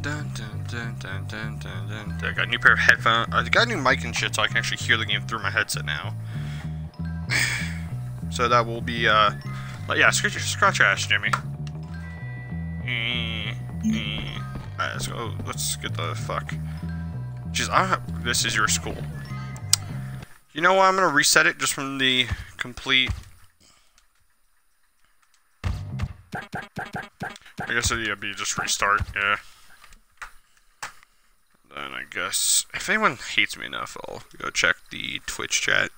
Dun, dun, dun, dun, dun, dun, dun. I got a new pair of headphones. I got a new mic and shit, so I can actually hear the game through my headset now. so that will be, uh, but yeah, scratch scratch ass, Jimmy. Mm, mm. Alright, let's go. Let's get the fuck. Jeez, I have, this is your school. You know what? I'm gonna reset it just from the complete. I guess it'd be just restart. Yeah. Then I guess if anyone hates me enough, I'll go check the Twitch chat.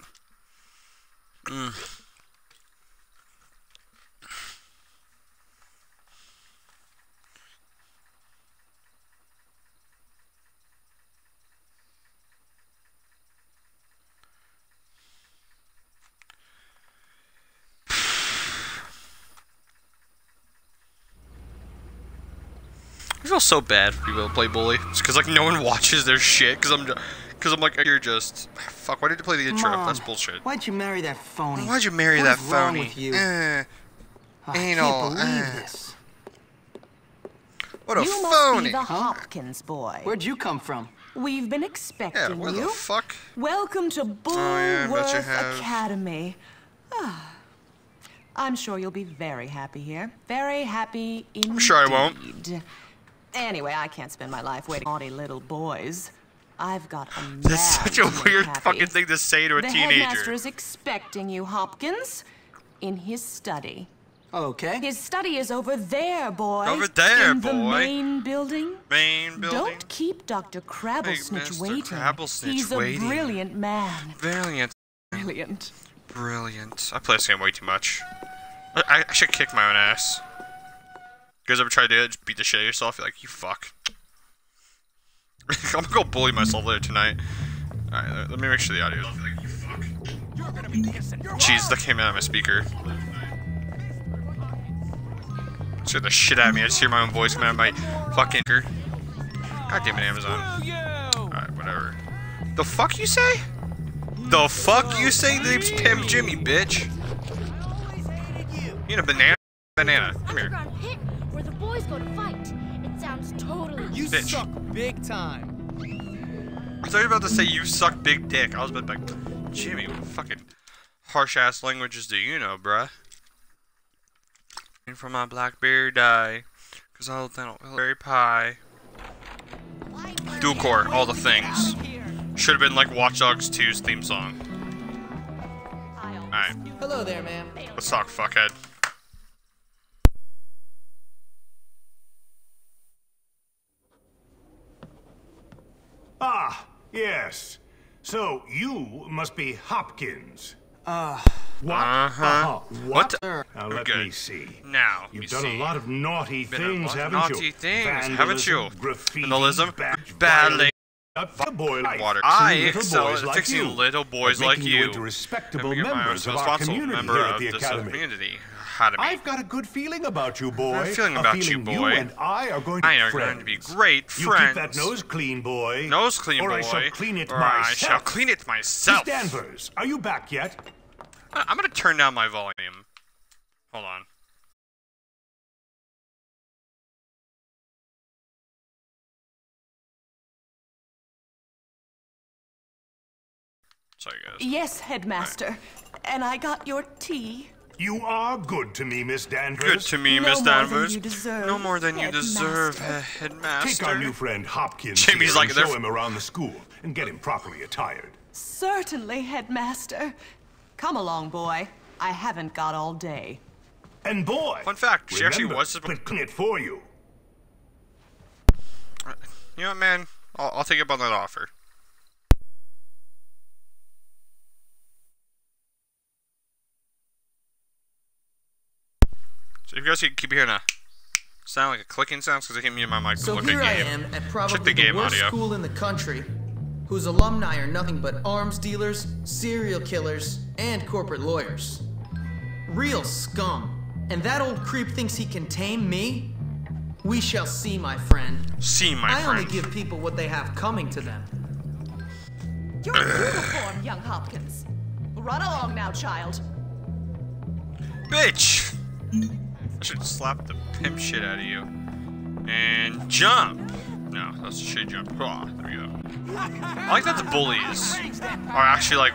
Mm. I feel so bad for people who play Bully. It's because like no one watches their shit. Because I'm, because I'm like you're just fuck. Why did you play the intro? Mom, That's bullshit. Why'd you marry that phony? Why'd you marry What that is wrong phony? with you? Eh, I anal, can't believe eh. this. what a You must phony. be the Hopkins boy. Where'd you come from? We've been expecting Yeah, expecting where the you. fuck? Welcome to Oh, yeah, I bet you Bullworth. Academy. Ah. I'm sure you'll be very happy here. Very happy indeed. I'm sure I won't. Anyway, I can't spend my life waiting for naughty little boys. I've got a man That's such a weird happy. fucking thing to say to a The headmaster teenager. is expecting you, Hopkins, in his study. Okay. His study is over there, boy. Over there, in the main building. Main building. Don't keep Dr. Crabblesnitch Mr. waiting. Crabblesnitch He's a brilliant man. Brilliant. Brilliant. Brilliant. I play this game way too much. I, I should kick my own ass. You guys ever try to do it? Just beat the shit out of yourself? You're like, you fuck. I'm gonna go bully myself later tonight. Alright, let- let me make sure the audio is like, you fuck. Jeez, that came out of my speaker. Scared the shit out of me. I just hear my own voice coming out of my fucking. God damn it, Amazon. Alright, whatever. The fuck you say? The fuck you say? The name's Pimp Jimmy, bitch. You know, banana. Banana. Come here. It totally. You Bitch. suck big time. I thought you were about to say you suck big dick. I was about to be like, Jimmy, what fucking harsh ass languages do you know, bruh? And from my blackberry die, cause I'll then berry pie. Dual core, all the things. Should have been like Watch Dogs 2's theme song. Alright, Hello there, ma'am. let's talk, fuckhead. Ah, yes. So you must be Hopkins. Uh, What? Uh-huh. Uh-huh. What? sir. Now let good. me see. Now, You've you done see. a lot of naughty Been a things, lot haven't naughty you? things, haven't you? Graffiti, Vandalism, badge battling, violence, a fuck water. Fixing I little excel boys at like fixing you. little boys like you. into respectable And become my members of our responsible community member here at of the academy. community. How to I've got a good feeling about you, boy. Got a feeling A about you, feeling boy. You and I are going to I be are friends. going to be great You friends. keep that nose clean, boy. Nose clean, or boy. I shall clean it or myself. I shall clean it myself. Miss Danvers, are you back yet? I- I'm gonna turn down my volume. Hold on. Sorry, guys. Yes, headmaster. And I got your tea. You are good to me, Miss Danvers. Good to me, No Miss more than Danvers. you deserve, no more than you deserve, headmaster. headmaster. Take our new friend Hopkins Jamie's here like, and show him around the school and get him properly attired. Certainly, headmaster. Come along, boy. I haven't got all day. And boy, Fun fact, she actually was supposed- but clean it for you. Uh, you know what, man? I'll, I'll take up on that offer. So if you guys keep hearing a sound like a clicking sound, because it hit me in my mic. So here at I am at probably the the, game worst audio. school in the country, whose alumni are nothing but arms dealers, serial killers, and corporate lawyers. Real scum. And that old creep thinks he can tame me? We shall see, my friend. See, my I friend. only give people what they have coming to them. You're in uniform, young Hopkins. Run along now, child. Bitch! Should slap the pimp shit out of you. And jump! No, that's a shade jump. Ah, there we go. I like that the bullies are actually like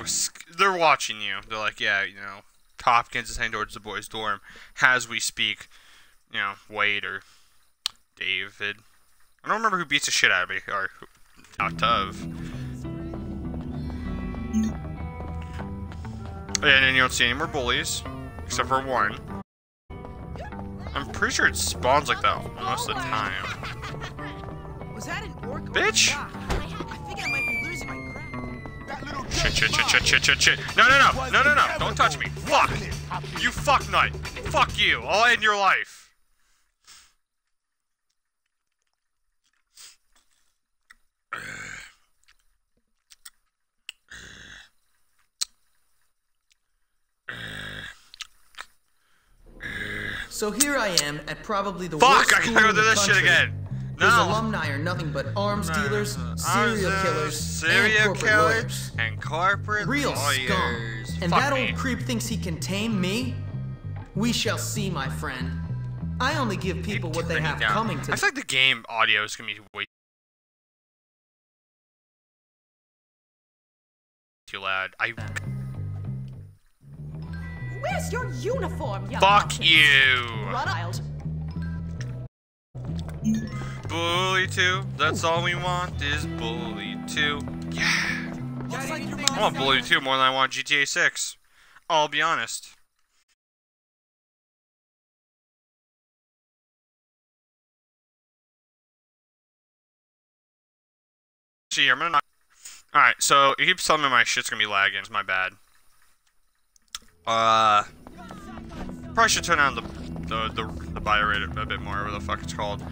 they're watching you. They're like, yeah, you know, Hopkins is heading towards the boys' dorm as we speak. You know, Wade or David. I don't remember who beats the shit out of me or who, out of. And then you don't see any more bullies, except for one. I'm pretty sure it spawns like that most of the time. Was that an orc? Bitch! guy? I think I might be losing my crap. Shit, shit, shit, shit, shit, shit, shit. No, no, no, no, no, no. Don't touch me. Fuck. You fuck nut. Fuck you. I'll end your life. So here I am at probably the Fuck, worst I school gotta go in through this shit again. No. alumni are nothing but arms dealers, serial Arms, killers, serial and corporate killers, lawyers. and corporate Real lawyers. scum. And Fuck that me. old creep thinks he can tame me? We shall see, my friend. I only give people what they have down. coming to I feel like the game audio is gonna be way too loud. I Where's your uniform, young fuck Hopkins? you. Run wild. Bully two. That's all we want is bully two. Yeah. I want bully two more than I want GTA six. I'll be honest. See, I'm gonna not. All right, so it keeps telling me my shit's gonna be lagging. It's my bad. Uh, probably should turn on the the the, the bitrate a, a bit more. Whatever the fuck it's called.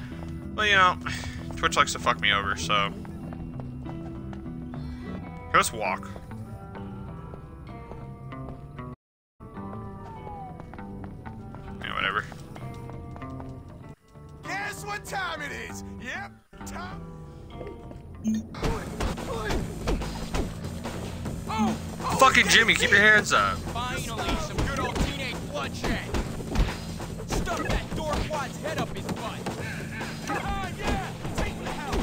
Well, you know, Twitch likes to fuck me over, so. Let's walk. Yeah, whatever. Guess what time it is? Yep, time. Fucking Jimmy, keep your hands up. Finally, some good old teenage bloodshed. Stuff that head up his butt. Yeah! Take the hell!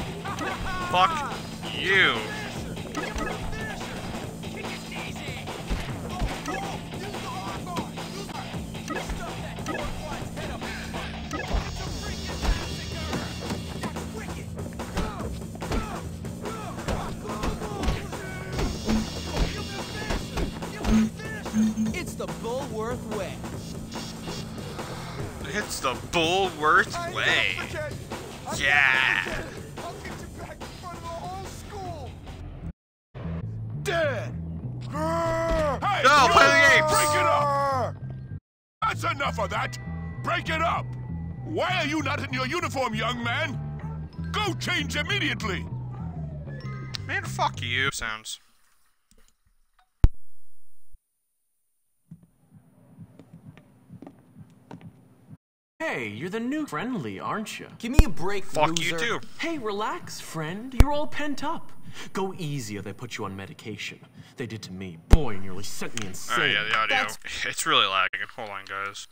Fuck you. The Bullworth way. It's the Bullworth way. Yeah. I'll get you back in front of the whole school. Dead. Hey, No, play the apes. Break it up. That's enough of that. Break it up. Why are you not in your uniform, young man? Go change immediately. Man, fuck you. Sounds. Hey, you're the new friendly, aren't you? Give me a break, Fuck loser. you too. Hey, relax, friend. You're all pent up. Go easy or they put you on medication. They did to me. Boy, nearly sent me oh, insane. Alright, yeah, the audio. That's- It's really lagging. Hold on, guys.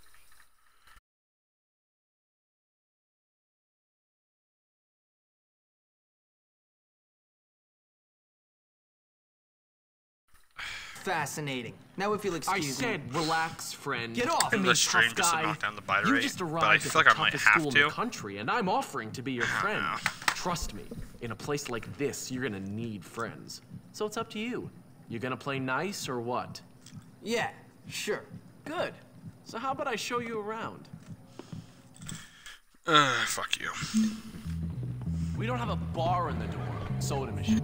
Fascinating. Now if you'll I excuse me. said, relax, friend. Get off. I I'm mean, the tough to guy. knock down the bite You rate, just but arrived I at feel the like I might have school in to. the country, and I'm offering to be your friend. Trust me, in a place like this, you're gonna need friends. So it's up to you. You gonna play nice or what? Yeah, sure. Good. So how about I show you around? Uh, fuck you. We don't have a bar in the door. Soda machine.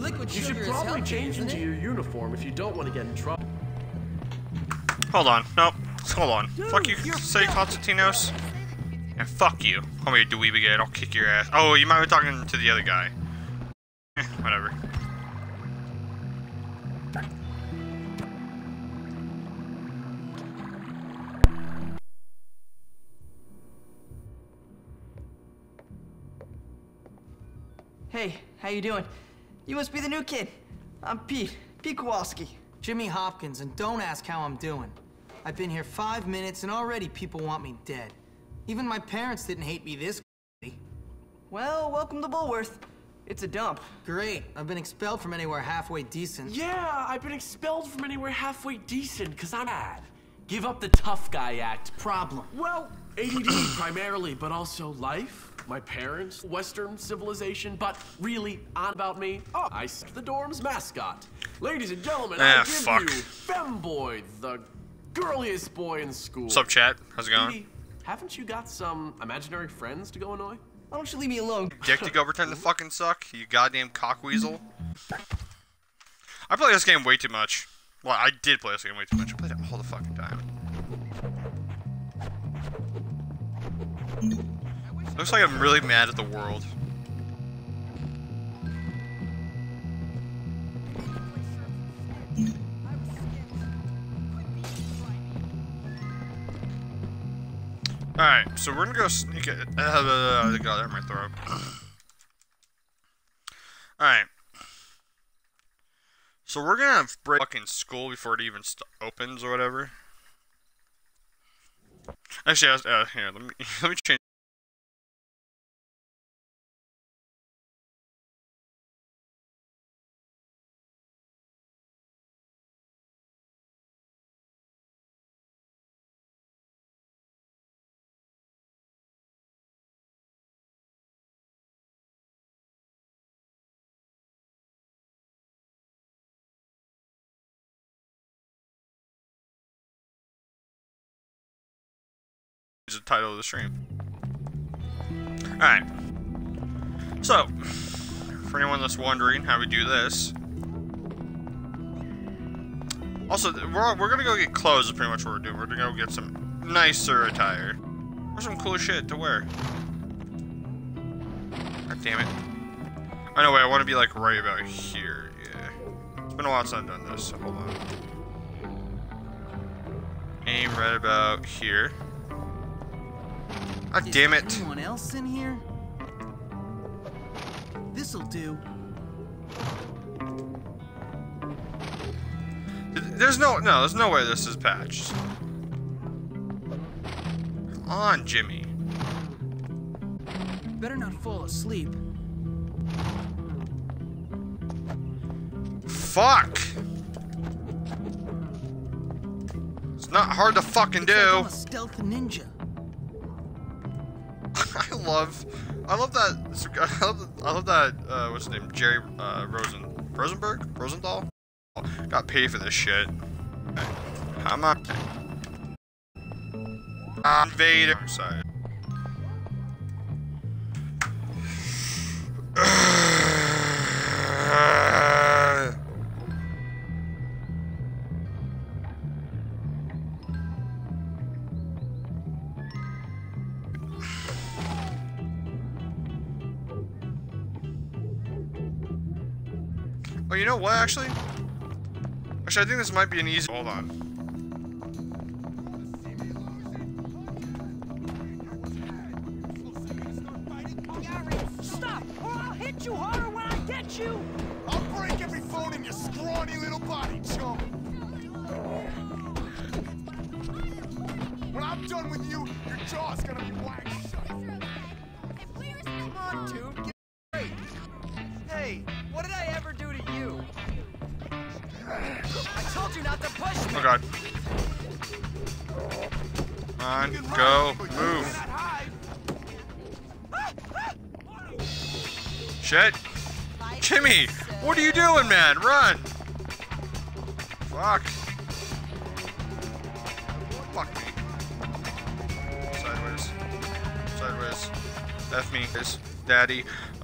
Liquid You should probably healthy, change into it? your uniform if you don't want to get in trouble. Hold on. Nope. Hold on. fuck you, say Constantinos. And fuck you. Call me a dweeb again. I'll kick your ass. Oh, you might be talking to the other guy. Eh, whatever. Hey, how you doing? You must be the new kid. I'm Pete. Pete Kowalski. Jimmy Hopkins, and don't ask how I'm doing. I've been here five minutes, and already people want me dead. Even my parents didn't hate me this Well, welcome to Bullworth. It's a dump. Great. I've been expelled from anywhere halfway decent. Yeah, I've been expelled from anywhere halfway decent because I'm bad. Give up the tough guy act. Problem. Well, ADD primarily, but also life, my parents, Western civilization, but really on about me. Oh, I the dorm's mascot. Ladies and gentlemen, Ah, I give fuck. you Femboy, the girliest boy in school. What's up, chat? How's it going? Edie, haven't you got some imaginary friends to go annoy? Why don't you leave me alone? Dick to go pretend to fucking suck? You goddamn cockweasel. I play this game way too much. Well, I did play this game way too much. I played it all the fucking time. Looks like I'm really mad at the world. Alright, so we're gonna go sneak it. Uh, got that in my throat. Alright. So we're gonna break fucking school before it even opens or whatever. Actually, I was- uh, here, let me let me change. Is the title of the stream. Alright. So, for anyone that's wondering how we do this. Also, we're, we're gonna go get clothes is pretty much what we're doing. We're gonna go get some nicer attire. Or some cool shit to wear. God damn it. Oh, I know, wait, I want to be like right about here, yeah. It's been a while since I've done this, so hold on. Aim right about here. God Is damn it. Anyone else in here? This'll do. There's no, no, there's no way this is patched. Come on, Jimmy. Better not fall asleep. Fuck! It's not hard to fucking Looks like I'm do. a stealth ninja. I love, I love that, I love, I love that, uh, what's his name? Jerry, uh, Rosen, Rosenberg? Rosenthal? Got paid for this shit. Come on. Invader. Sorry. Actually, I think this might be an easy... Hold on.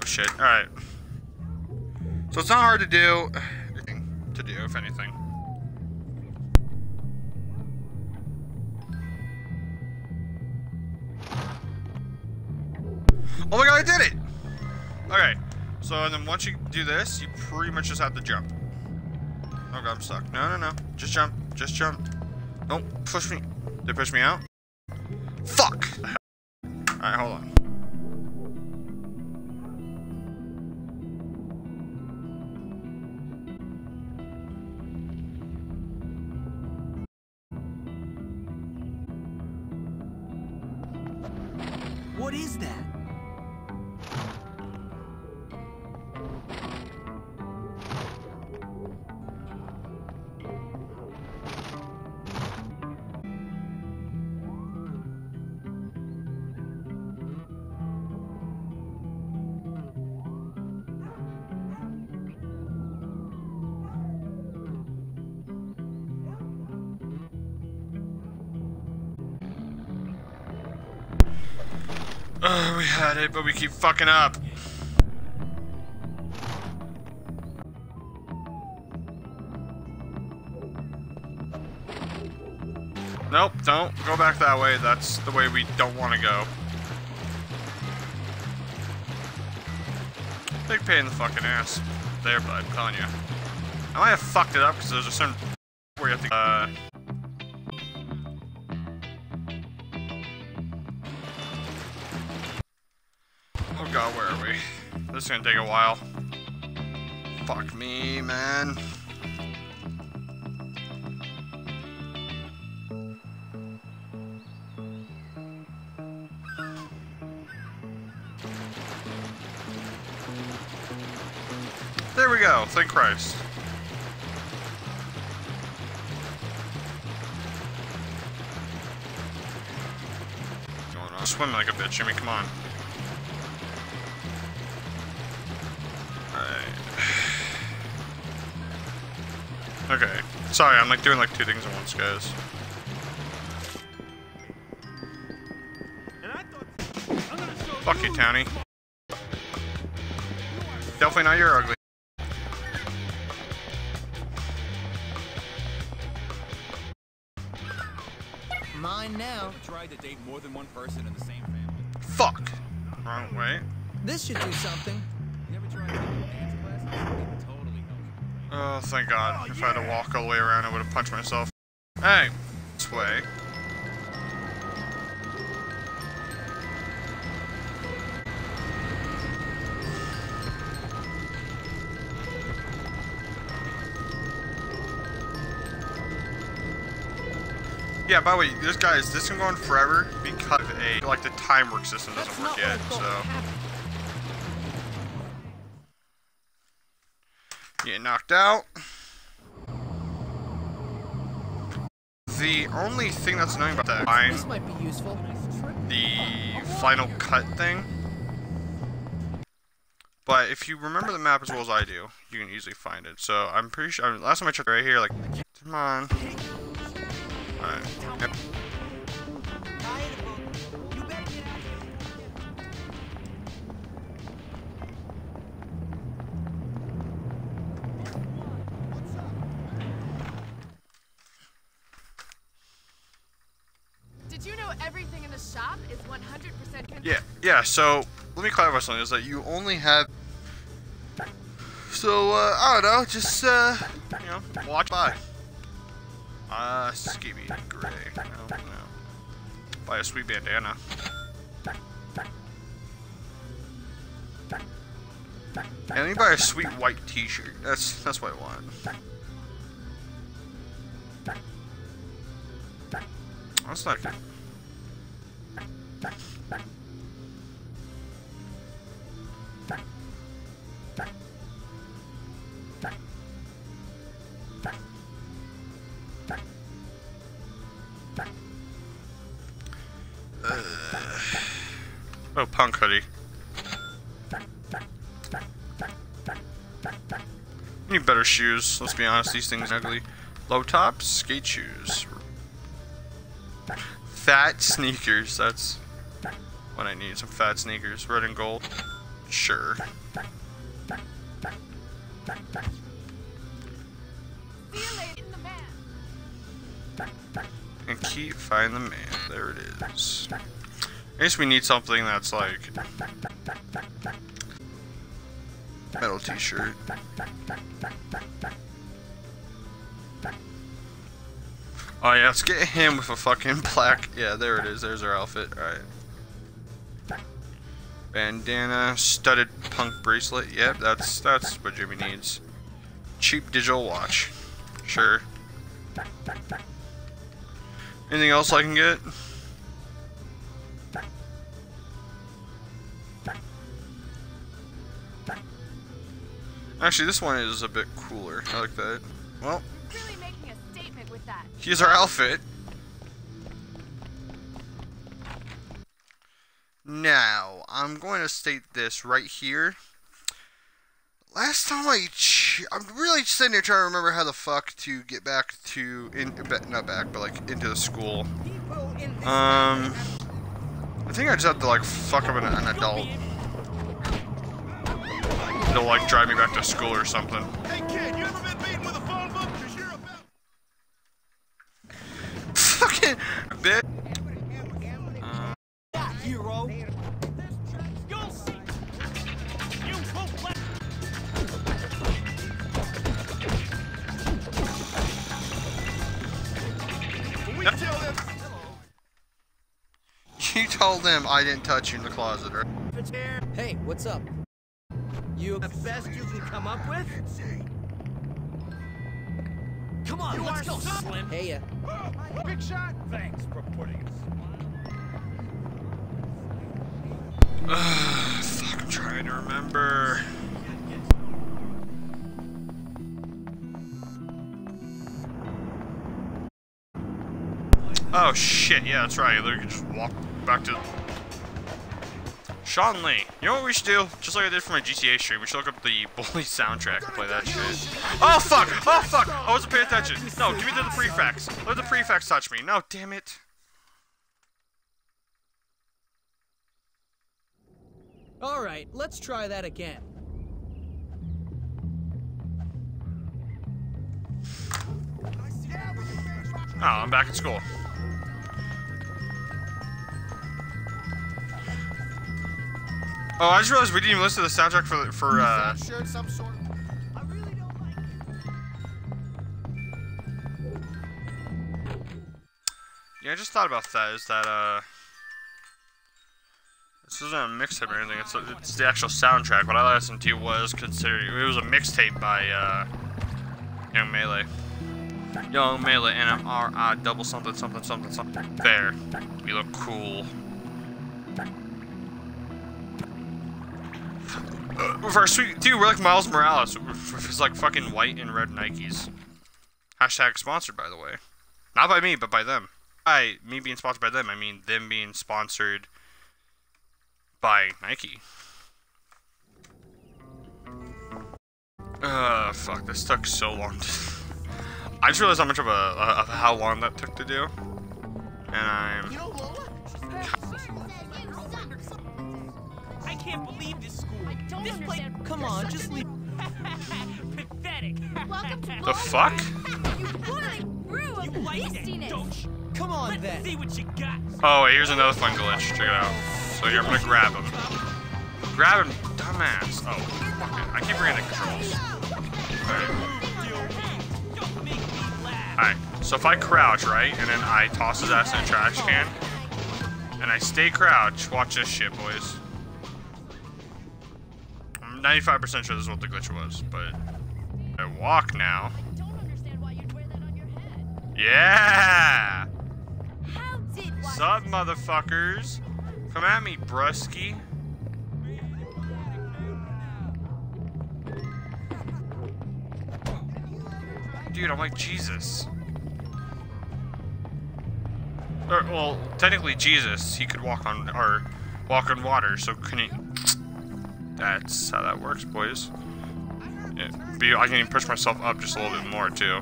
Shit. Alright. So it's not hard to do. To do, if anything. Oh my god, I did it! Okay, so and then once you do this, you pretty much just have to jump. Oh god, I'm stuck. No, no, no. Just jump. Just jump. Don't push me. They push me out? Oh, we had it, but we keep fucking up. Nope, don't go back that way. That's the way we don't want to go. Big pain in the fucking ass. There, bud, I'm telling you. I might have fucked it up because there's a certain where you have to. Uh, Is gonna take a while. Fuck me, man. There we go, thank Christ. Swim like a bitch, Jimmy, come on. Okay. Sorry, I'm like doing like two things at once, guys. Fuck you, Townie. Definitely not your ugly. Mine now. Tried to date more than one person in the same family. Fuck! Wrong way. This should do something. Thank God. If I had to walk all the way around, I would have punched myself. Hey! This way. Yeah, by the way, this guys, this can go on forever because of a like the time work system doesn't work yet, so get knocked out. The only thing that's annoying about that line, This might be useful. the final cut thing. But if you remember the map as well as I do, you can easily find it. So I'm pretty sure. I mean, last time I checked right here, like, come on. Alright. Yep. Yeah, so let me clarify something is that you only have so uh I don't know, just uh you know, watch by. Uh Skibby Gray. Buy a sweet bandana. And let me buy a sweet white t-shirt. That's that's what I want. That's not. Oh, punk hoodie. Need better shoes. Let's be honest, these things are ugly. Low tops, skate shoes. Fat sneakers. That's what I need. Some fat sneakers. Red and gold. Sure. You. And keep find the man. There it is. I guess we need something that's like metal t-shirt. Oh yeah, let's get him with a fucking black. Yeah, there it is. There's our outfit. All right. Bandana, studded punk bracelet. Yep, that's that's what Jimmy needs. Cheap digital watch. Sure. Anything else I can get? Actually, this one is a bit cooler. I like that. Well, Really making a statement with that. here's our outfit. Now, I'm going to state this right here. Last time I, ch- I'm really sitting here trying to remember how the fuck to get back to in, not back, but like into the school. Um, I think I just have to like fuck up an, an adult. They'll like drive me back to school or something. Hey kid, you ever been beaten with a phone book? Cause you're about Fucking bitch. Hero. You'll see. You won't let. we tell them You told them I didn't touch you in the closet, right? Hey, what's up? You the best you can come up with? Come on, let's go, Slim. Hey, uh, big shot. Thanks for putting us. Fuck, I'm trying to remember. Oh shit, yeah, that's right. You can just walk back to Sean Lee. You know what we should do? Just like I did for my GTA stream, we should look up the Bully soundtrack and play that shit. Oh fuck! Oh fuck! I wasn't paying attention. No, give me the prefix. Let the prefix touch me. No, damn it. all right, let's try that again. Oh, I'm back at school. Oh, I just realized we didn't even listen to the soundtrack for for uh. Shared some sort of. Yeah, I just thought about that. Is that uh. This isn't a mixtape or anything. It's it's the actual soundtrack. What I listened to was considered it was a mixtape by uh. Young Melee. Young Melee NMR double something something something something. There, we look cool. With our sweet dude, we're like Miles Morales his like fucking white and red Nikes. Hashtag sponsored, by the way. Not by me, but by them. By me being sponsored by them, I mean them being sponsored by Nike. Uh, fuck, this took so long. I just realized how much of a of how long that took to do, and I'm. Can't believe this school. I don't this place. Come You're on, just a- leave. Pathetic. Welcome to The fuck? You literally brew You of like that, beastiness. don't you? Come on Let's then. see what you got. Oh, wait, here's another fun glitch. Check it out. So here, I'm gonna grab him. Grab him, dumbass. Oh, fuck it. I keep forgetting the controls. Alright. Don't make me laugh. Alright, so if I crouch, right, and then I toss his ass in a trash can, and I stay crouch, watch this shit, boys. I'm 95% sure this is what the glitch was, but I walk now. I don't understand why you'd wear that on your head. Yeah! Sup, motherfuckers? Come at me, brusky. Dude, I'm like Jesus. Or, well, technically Jesus, he could walk on, or walk on water, so can he? That's how that works, boys. Be, I can even push myself up just a little bit more, too.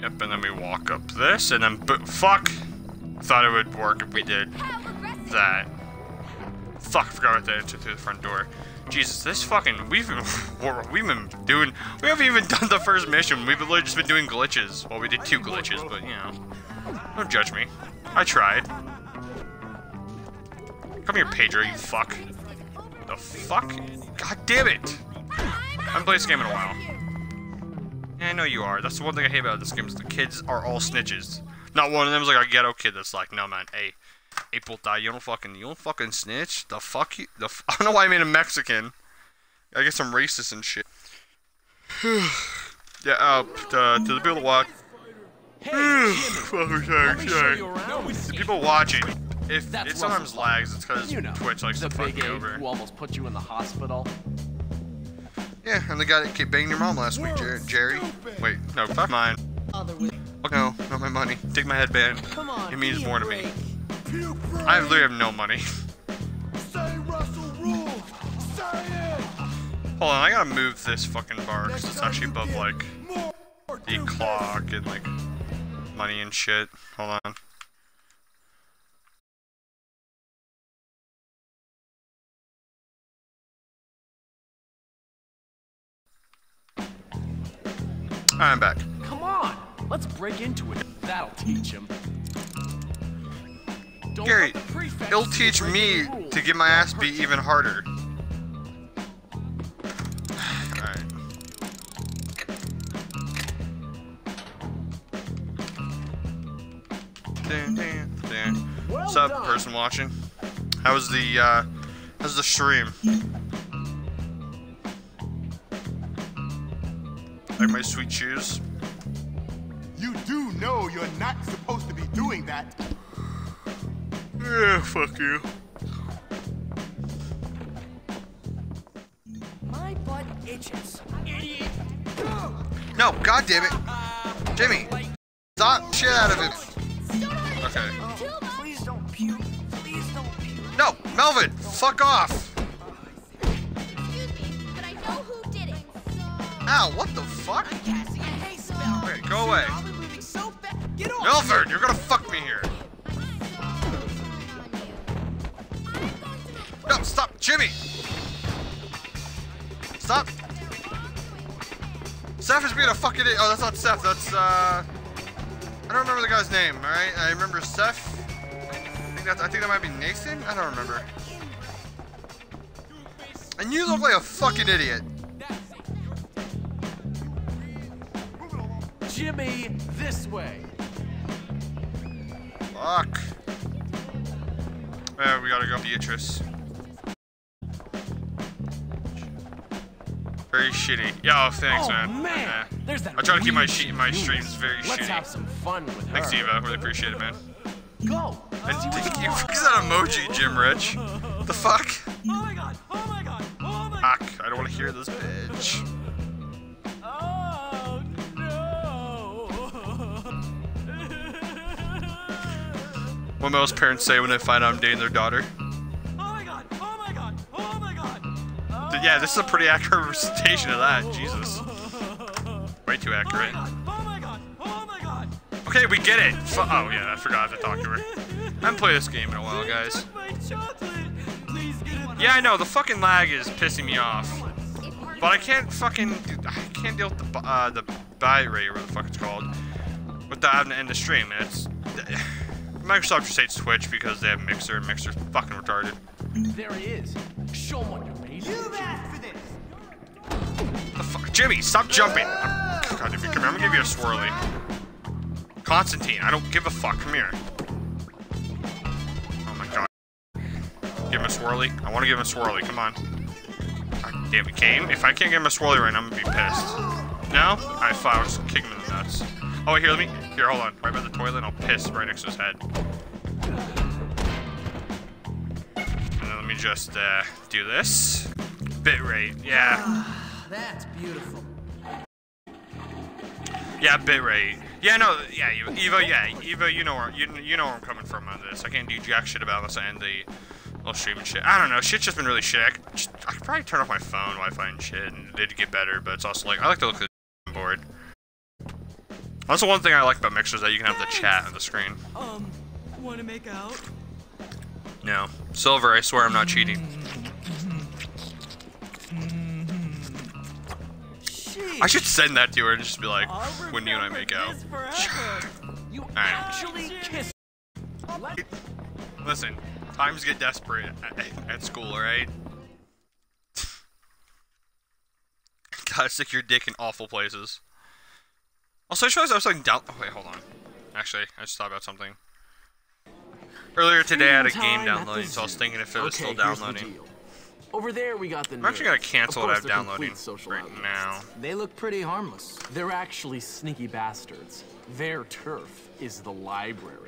Yep, and then we walk up this, and then bo- fuck. Thought it would work if we did that. Fuck, forgot what to enter through the front door. Jesus, this fucking we've been we've been doing we haven't even done the first mission. We've literally just been doing glitches. Well, we did two glitches, but you know, don't judge me. I tried. Come here, Pedro, you fuck. The fuck? God damn it! I haven't played this game in a while. Yeah, I know you are. That's the one thing I hate about this game is the kids are all snitches. Not one of them is like a ghetto kid that's like, no man, hey, April die, you don't fucking, you don't fucking snitch. The fuck you, the f- I don't know why I made a Mexican. I guess I'm racist and shit. yeah, uh, to, to the people that watch, Hey, Jimmy. Sorry. The people watching, if That's it sometimes Russell. lags, it's because You know, Twitch likes the to fuck big me over. who almost put you in the hospital. Yeah, and the guy that kept banging your mom last week, Jer- Jerry. Wait, no, fuck mine. Bother with. Fuck no, not my money. Take my headband. Come on. It means more to me. I literally have no money. Say Russell rules. Say it. Hold on, I gotta move this fucking bar because it's actually above like the clock and like money and shit. Hold on. I'm back. Come on, let's break into it. That'll teach him. Don't Gary, it'll teach me to get my ass beat even harder. Alright. What's up, person watching? How was the, uh, how's the stream? Like my sweet shoes? You do know you're not supposed to be doing that. Yeah, fuck you. My butt itches. Idiot. No, god damn it. Jimmy, stop shit out of it. Okay. Oh, please don't puke. Please don't puke. No, Melvin, fuck off. Ow, what the fuck? Wait, go away. Melvin, you're gonna fuck me here. No, stop, Jimmy. Stop. Seth is being a fucking idiot. Oh, that's not Seth. That's, uh... I don't remember the guy's name, alright? I remember Seth. I think, that's, I think that might be Nathan? I don't remember. And you look like a fucking idiot. Jimmy, this way. Fuck. Yeah, we gotta go Beatrice. Very shitty. Yeah, oh, thanks, oh man. man, Yeah. there's that. I try to keep my sheet, my streams very Let's shitty. have some fun with Thanks. Eva. Really appreciate it, man. Go. And oh, thank you. Fuck is that emoji, Jim Rich? The fuck? Oh my god. Oh my god. Oh my Fuck. I don't want to hear this bitch. What most parents say when they find out I'm dating their daughter? Oh my god. Oh my god. Oh my god. Yeah, this is a pretty accurate recitation of that. Jesus. Way too accurate. Oh my god. Oh my god. Okay, we get it. Fu- oh, yeah, I forgot to talk to her. I haven't played this game in a while, guys. My chocolate. Please get it. Yeah, I know, the fucking lag is pissing me off. But I can't fucking, I can't deal with the, uh, the bite rate, or what the fuck it's called, without having to end the stream. And it's, Microsoft just hates Twitch because they have Mixer, and Mixer's fucking retarded. There he is. Show him what you're made. You've asked for this. The fuck? Jimmy, stop jumping! I'm, God, if you come here, I'm gonna give you a swirly. Constantine, I don't give a fuck. Come here. Oh my god. Give him a swirly. I want to give him a swirly. Come on. God damn, it, came. If I can't give him a swirly right now, I'm gonna be pissed. No? Alright, fine. I'll just kick him in the nuts. Oh, wait, here, let me. Here, hold on. Right by the toilet, and I'll piss right next to his head. And then let me just, uh, do this. Bitrate. Yeah. That's beautiful. Yeah, bitrate. Yeah, no, yeah, Eva, Eva, yeah, Eva, you know where you, you know where I'm coming from on this. I can't do jack shit about this and the little stream and shit. I don't know, shit's just been really shit. I could, just, I could probably turn off my phone Wi-Fi and shit, and it'd get better. But it's also like I like to look at the board. That's the one thing I like about Mixer is that you can have the chat on the screen. Um, wanna make out? No, Silver, I swear I'm not cheating. I should send that to her and just be like, when you and I make out. You actually kissed. Listen, times get desperate at, at school, alright? Gotta stick your dick in awful places. Also, I just realized I was like down. Oh, wait, hold on. Actually, I just thought about something. Earlier today, I had a game Time at the downloading, so I was thinking if it was Okay, still the downloading. Over there, we got the. I'm actually gonna cancel what I'm downloading social right outcasts. now. They look pretty harmless. They're actually sneaky bastards. Their turf is the library.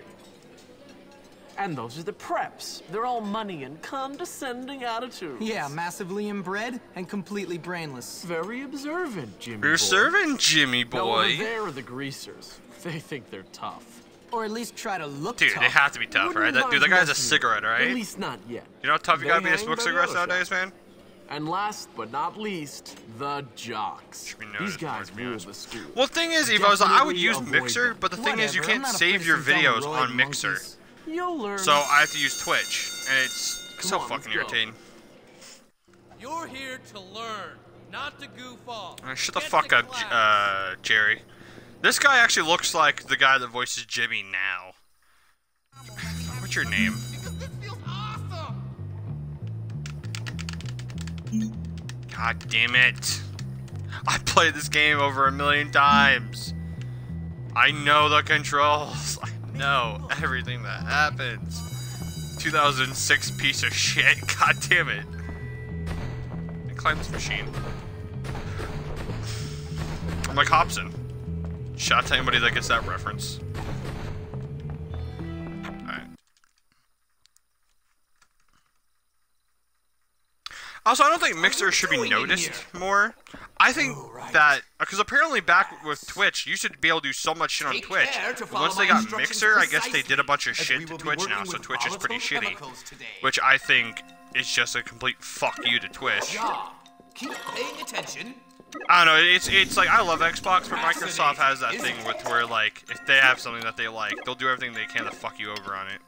And those are the preps. They're all money and condescending attitudes. Yeah, massively inbred and completely brainless. Very observant, Jimmy. You're boy. serving Jimmy Now, over boy. there are the greasers. They think they're tough. Or at least try to look Dude, tough. they have to be tough, right? That, dude, that guy has a cigarette, right? At least not yet. You know how tough you gotta be to They smoke hang by the cigarettes nowadays, man? And last but not least, the jocks. These guys to be rule the school. Well, thing is, Eva, I was like, I would use Mixer, them. but the thing is, you can't save your videos on Mixer. monkeys. You'll learn. So I have to use Twitch, and it's so on, fucking irritating. You're here to learn, not to goof off. Uh, shut the fuck up, uh, Jerry. This guy actually looks like the guy that voices Jimmy now. What's your name? Because this feels awesome. God damn it. I played this game over a million times. I know the controls. I know everything that happens. 2006 piece of shit. God damn it. And climb this machine. I'm like Hobson. Shout out to anybody that gets that reference. Also, I don't think Mixer should be noticed more. I think that uh, because apparently back with Twitch, you should be able to do so much shit on Take Twitch. care to But follow once they got Mixer, I guess they did a bunch of shit to we will be Twitch now, so Twitch is pretty shitty. today. Which I think is just a complete fuck you to Twitch. Yeah. Keep paying attention. I don't know. It's it's like I love Xbox, but Microsoft has that thing with where like if they have something that they like, they'll do everything they can to fuck you over on it.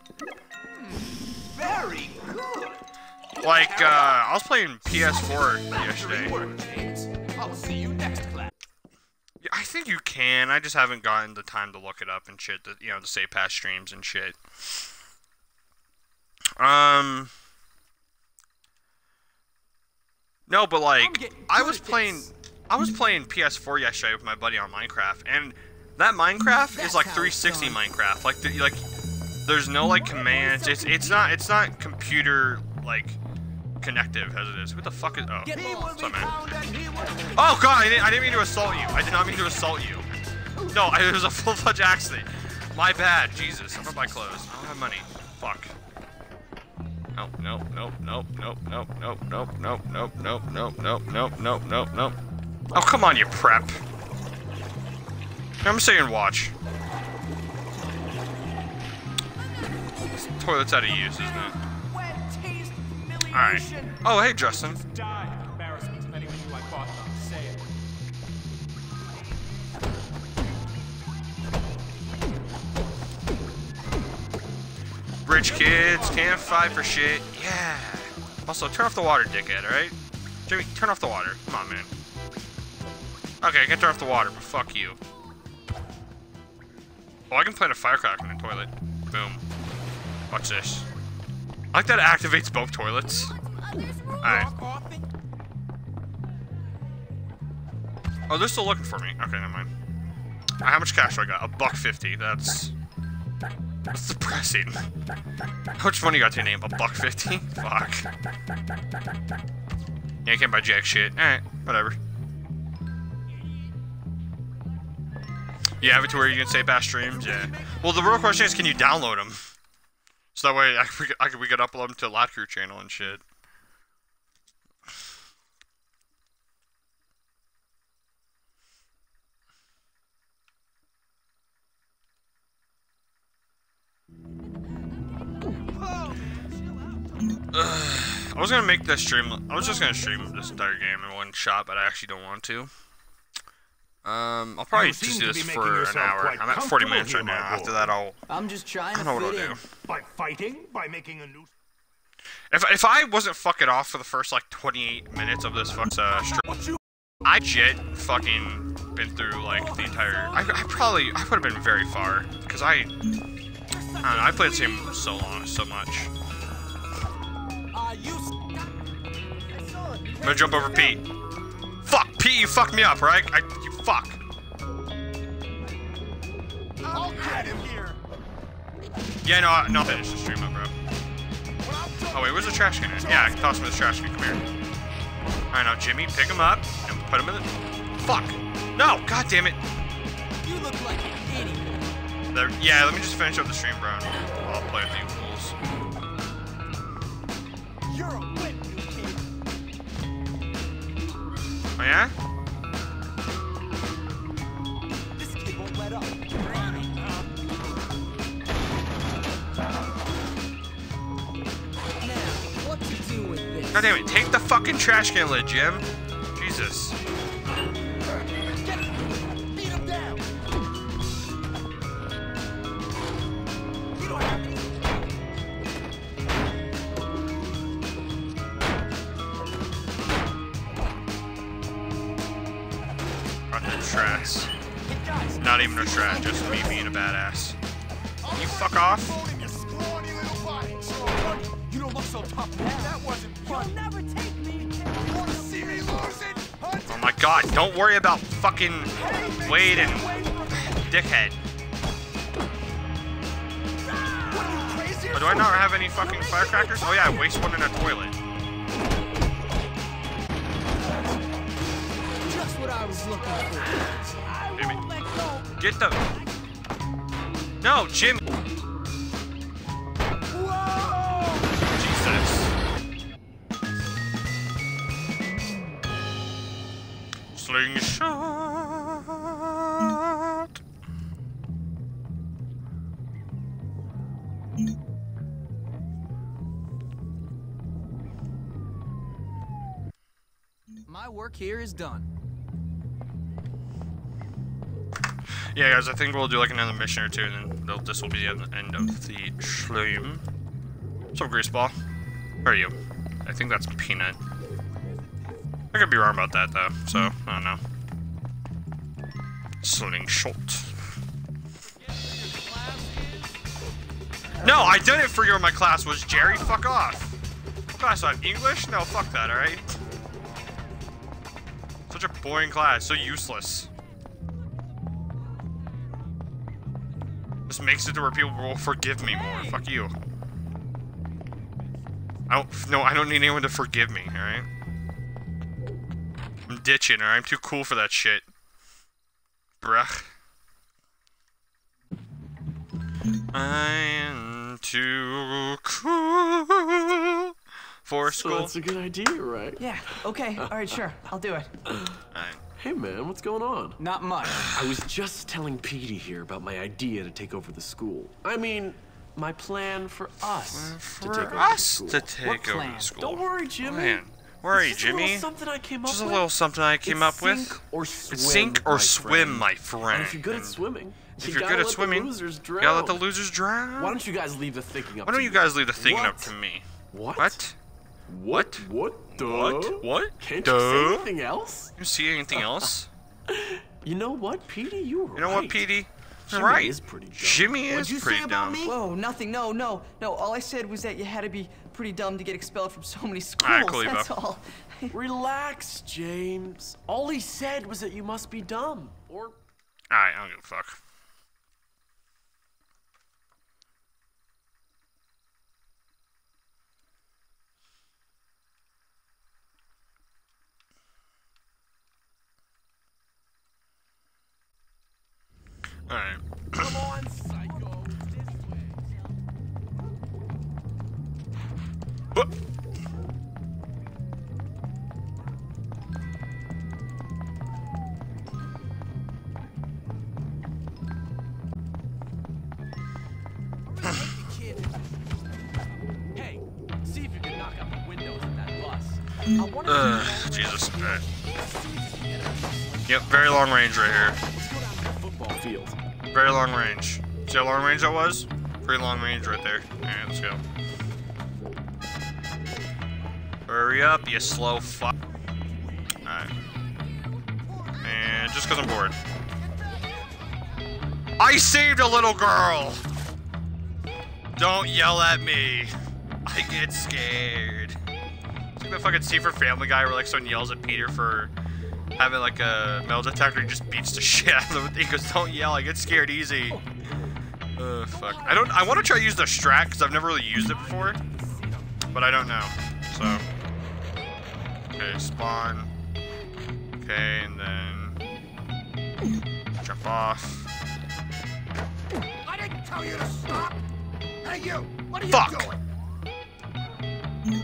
Hmm. Very good. Like uh, I was playing PS4 yesterday. Yeah, I think you can. I just haven't gotten the time to look it up and shit. To, you know, to say past streams and shit. Um. No, but like I was playing, I was playing PS4 yesterday with my buddy on Minecraft, and that Minecraft is like 360 Minecraft. Like, the, like, there's no like commands. It's it's not it's not computer like connective as it is. What the fuck is? Oh, what's up, man? Oh god, I didn't, I didn't mean to assault you. I did not mean to assault you. No, I, it was a full-fledged accident. My bad. Jesus, I'm gonna buy clothes. I don't have money. Fuck. Nope, nope, nope, nope, nope, nope, nope, nope, nope, nope, nope, nope, nope, nope, nope, nope, nope. Oh, come on, you prep. I'm saying watch. This toilet's out of use, isn't it? Alright. Oh, hey, Justin. Rich kids can't fight for shit. Yeah. Also, turn off the water, dickhead, alright? Jimmy, turn off the water. Come on, man. Okay, I can turn off the water, but fuck you. Oh, I can plant a firecracker in the toilet. Boom. Watch this. I like that activates both toilets. Alright. Oh, they're still looking for me. Okay, never mind. How much cash do I got? A buck fifty. That's... That's depressing. How much money you got to your name? A buck fifty? Fuck. Yeah, you can't buy jack shit. Alright, whatever. You have it to where you can say past streams? Yeah. Well, the real question is, can you download them? So that way I, I we could upload them to Crew channel and shit. I was gonna make this stream. I was just gonna stream this entire game in one shot, but I actually don't want to. Um, I'll probably just do this be for an hour. I'm at 40 minutes right now. After that, I'll. I'm just trying I to don't know what fit I'll in. do. By fighting? By making a new... If if I wasn't fucking off for the first like 28 minutes of this fuck uh, stream, I jet fucking been through like the entire. I, I probably I would have been very far because I. I don't know. I played this game so long, so much. I'm gonna jump over Pete. Fuck, Pete, you fucked me up, right? I, you fuck. I'll get him here. Yeah, no, I- no, I'll finish the stream up, bro. Oh wait, where's the trash can? at? Yeah, I can toss him in the trash can. Come here. Alright, now Jimmy, pick him up and put him in the. Fuck! No! God damn it! You look like an idiot. There, yeah, let me just finish up the stream, bro. I'll play with you fools. You're a with this? God damn it! Take the fucking trash can lid, Jim. Fucking Wade and dickhead. Oh, do I not have any fucking firecrackers? Oh yeah, I waste one in a toilet. Just what I was looking for. Damn it. Let go. Get the. No, Jim. Here is done. Yeah, guys, I think we'll do like another mission or two, and then this will be the end of the stream. Up, Greaseball? Where are you? I think that's Peanut. I could be wrong about that, though, so I don't know. Slingshot. No, I did it for you my class. Was Jerry? Fuck off. Class on English? No, fuck that, alright? Such a boring class, so useless. This makes it to where people will forgive me more. Fuck you. I don't. No, I don't need anyone to forgive me. All right. I'm ditching, or I'm too cool for that shit. Bruh. I am too cool for So school. that's a good idea, right? Yeah, okay, alright, sure. I'll do it. Hey man, what's going on? Not much. I was just telling Petey here about my idea to take over the school. I mean, my plan for us to For take over the us school. to take over plan? the school. Don't worry, Jimmy. Man, where are you, It's just a little Jimmy? something I came up Just a with. little something I came It's up with. Sink or swim, It's sink or my swim, friend. my friend. And if you're good at swimming, if you you're good at swimming, the losers you gotta let the losers drown. Why don't you guys leave the thinking up Why don't you guys leave the thinking up to me? What? What? What? What? Duh? What? What? Can't Duh? you say anything else? You see anything else? You know what, Petey? You were You know right. what, Petey? You're Jimmy right. is pretty dumb. Jimmy is What'd you pretty say about dumb. me? Whoa, nothing. No, no, no. All I said was that you had to be pretty dumb to get expelled from so many schools. Alright, cool, Ebo. That's all. Relax, James. All he said was that you must be dumb. Or Alright, I don't give a fuck. Alright. Come on, psycho. What? Hey, see if you can knock out the windows of that bus. Ugh, Jesus. Alright. Yep, very long range right here. Very long range. See how long range that was? Pretty long range right there. Alright, let's go. Hurry up, you slow fuck. Alright. And just because I'm bored. I saved a little girl! Don't yell at me. I get scared. It's like the fucking scene for Family Guy where like someone yells at Peter for having like a metal detector just beats the shit out of him. He goes, "Don't yell, I get scared easy." Uh, fuck. I don't. I want to try to use the strat because I've never really used it before. But I don't know. So, okay, spawn. Okay, and then jump off. I didn't tell you to stop! Hey, you! What are you Fuck. doing?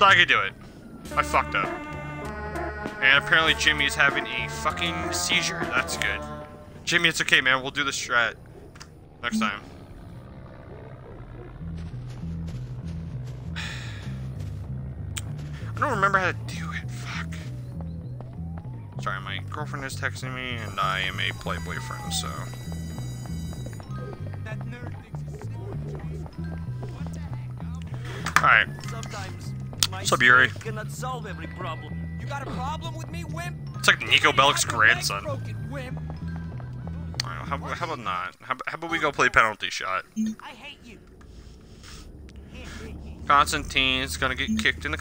I could do it. I fucked up. And apparently Jimmy's having a fucking seizure. That's good. Jimmy, it's okay, man. We'll do the strat next time. I don't remember how to do it. Fuck. Sorry, my girlfriend is texting me, and I am a playboy friend, so. Alright. What's up, Yuri? Cannot solve every problem. You got a problem with me, wimp? It's like Niko Bellic's grandson. Broken wimp. Alright, how, how about not? How, how about we go play penalty shot? I hate you. Constantine's gonna get kicked in the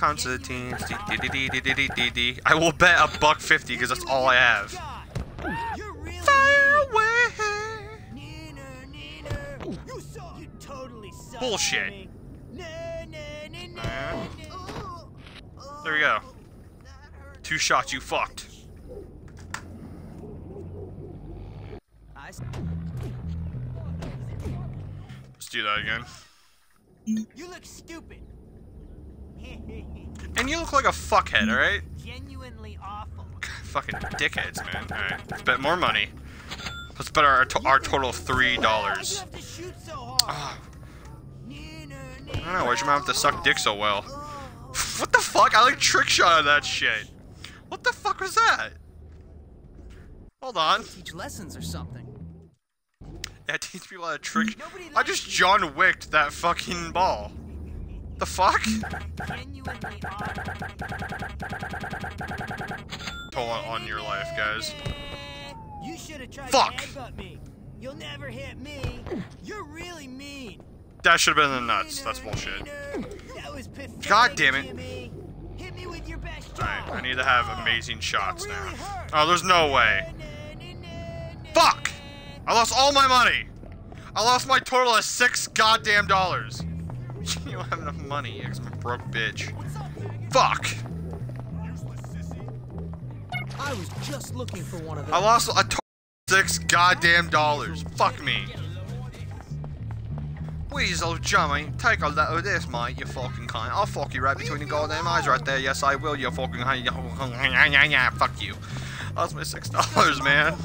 dee. I will bet a buck fifty because that's all I have. Fire away. You saw. You totally suck. Bullshit. There we go. Two shots, you fucked. Let's do that again. You look stupid. And you look like a fuckhead, alright? Genuinely awful. Fucking dickheads, man. Alright, let's bet more money. Let's bet our, to our total of three dollars. Ah. I don't know, why'd your mom have to suck dick so well? what the fuck? I like trick shot of that shit. What the fuck was that? Hold on. Teach lessons or something. Yeah, teach people how to trick. I just John Wicked that fucking ball. The fuck? Pull on, on your life, guys. You should have tried Fuck. to headbutt me. You'll never hit me. You're really mean. That should have been the nuts. That's bullshit. That was pathetic. God damn it. Alright, I need to have amazing shots now. Oh, there's no way. Fuck! I lost all my money! I lost my total of six goddamn dollars. you don't have enough money because I'm a broke bitch. Fuck! I was just looking for one of those. I lost a total of six goddamn dollars. Fuck me. Weasel Jimmy, take a lot of this, mate, you fucking cunt. I'll fuck you right between the goddamn eyes right there. Yes, I will, you fucking cunt. Fuck you. Lost my six dollars, man.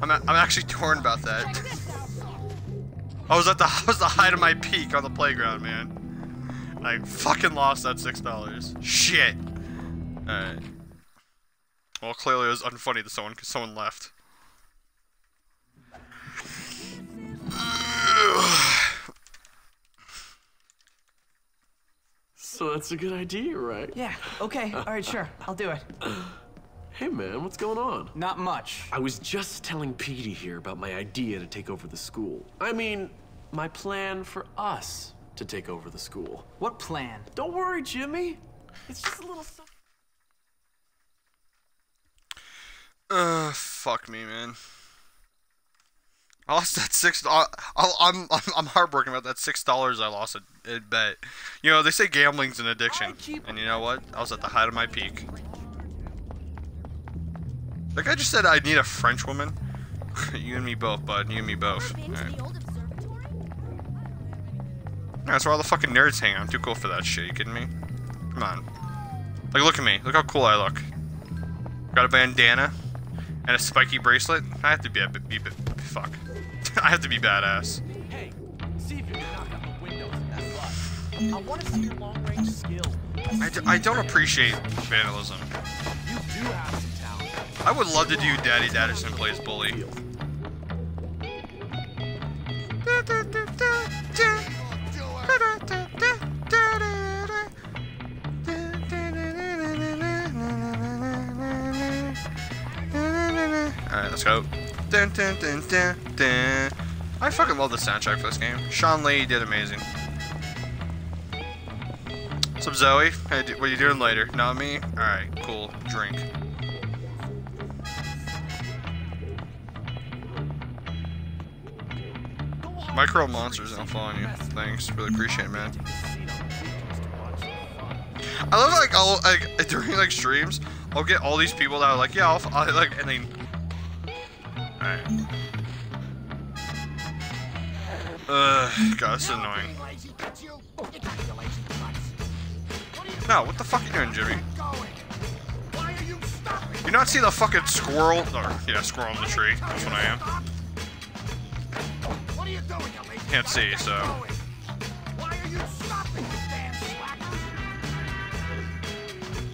I'm, a- I'm actually torn about that. I was at the I was the height of my peak on the playground, man. I fucking lost that six dollars. Shit. Alright. Well, clearly it was unfunny to someone because someone left. So that's a good idea, right? Yeah, okay, alright, sure. I'll do it. Hey man, what's going on? Not much. I was just telling Petey here about my idea to take over the school. I mean, my plan for us to take over the school. What plan? Don't worry, Jimmy. It's just a little something. Ugh, fuck me, man. I lost that six. I, I, I'm I'm heartbroken about that six dollars I lost at, at bet. You know they say gambling's an addiction, and you know what? I was at the height of my peak. Like I just said I need a French woman. you and me both, bud. You and me both. That's where all the fucking nerds hang out. I'm too cool for that shit. You kidding me? Come on. Like, look at me. Look how cool I look. Got a bandana and a spiky bracelet. I have to be a bit. Be, be, fuck. I have to be badass. Hey, see if you can knock out the windows in that bus. I want to see your long-range skill. I, d- I don't appreciate vandalism. You do have some talent. I would love to do Daddy Dadderson plays bully. Alright, let's go. Dun, dun, dun, dun, dun. I fucking love the soundtrack for this game. Shawn Lee did amazing. What's up, Zoe? Hey, what are you doing later? Not me? Alright, cool. Drink. Micro monsters I'm following you. Thanks, really appreciate it, man. I love like all like during like streams, I'll get all these people that are like, yeah, I'll, f- I like, and then. Alright. Ugh, God, this is annoying. No, what the fuck are you doing, Jimmy? You not see the fucking squirrel? Or, yeah, squirrel in the tree. That's what I am. Can't see, so.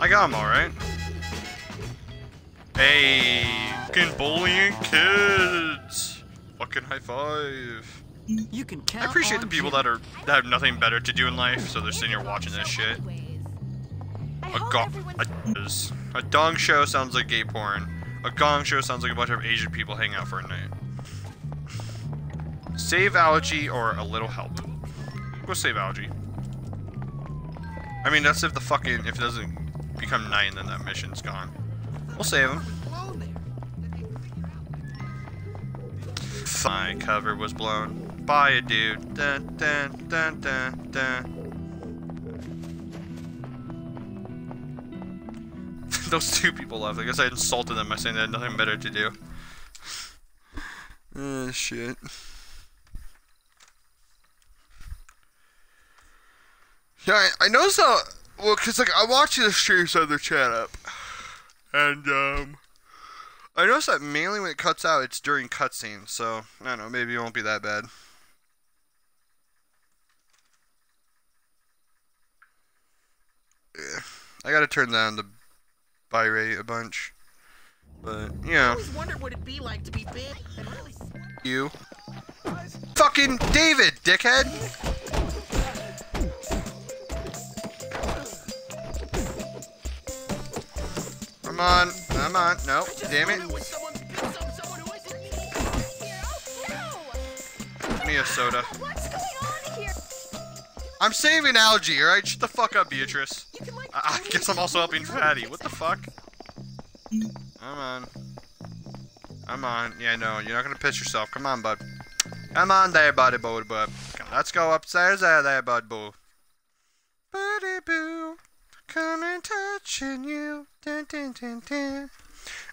I got him alright. Hey, fucking bullying kids. Fucking high five. You can count I appreciate the people Jim. that are that have nothing better to do in life, so they're sitting here watching this shit. A gong, a, a dong show sounds like gay porn. A gong show sounds like a bunch of Asian people hanging out for a night. Save allergy or a little help. Go save allergy. I mean, that's if the fucking if it doesn't become night, then that mission's gone. We'll save him. My cover was blown by a dude. Dun, dun, dun, dun, dun. Those two people left. I guess I insulted them by saying they had nothing better to do. Oh, shit. Yeah, I, I noticed how. Well, because, like, I watch the streams on their chat up. And, um. I noticed that mainly when it cuts out, it's during cutscenes, so I don't know, maybe it won't be that bad. Yeah, I gotta turn down the bitrate a bunch, but you know, always wondered what it'd be like to be big and really you, fucking David, dickhead. Come on, come on, no, damn it. Give me a soda. I'm saving Algie, alright? Shut the fuck up, Beatrice. I, I guess I'm also helping Fatty. What the fuck? Come on. Come on. Yeah, no, you're not gonna piss yourself. Come on, bud. Come on there, buddy boo bud. Let's go upstairs there, there, bud boo. Buddy boo. Come and touching you. Dun, dun, dun, dun.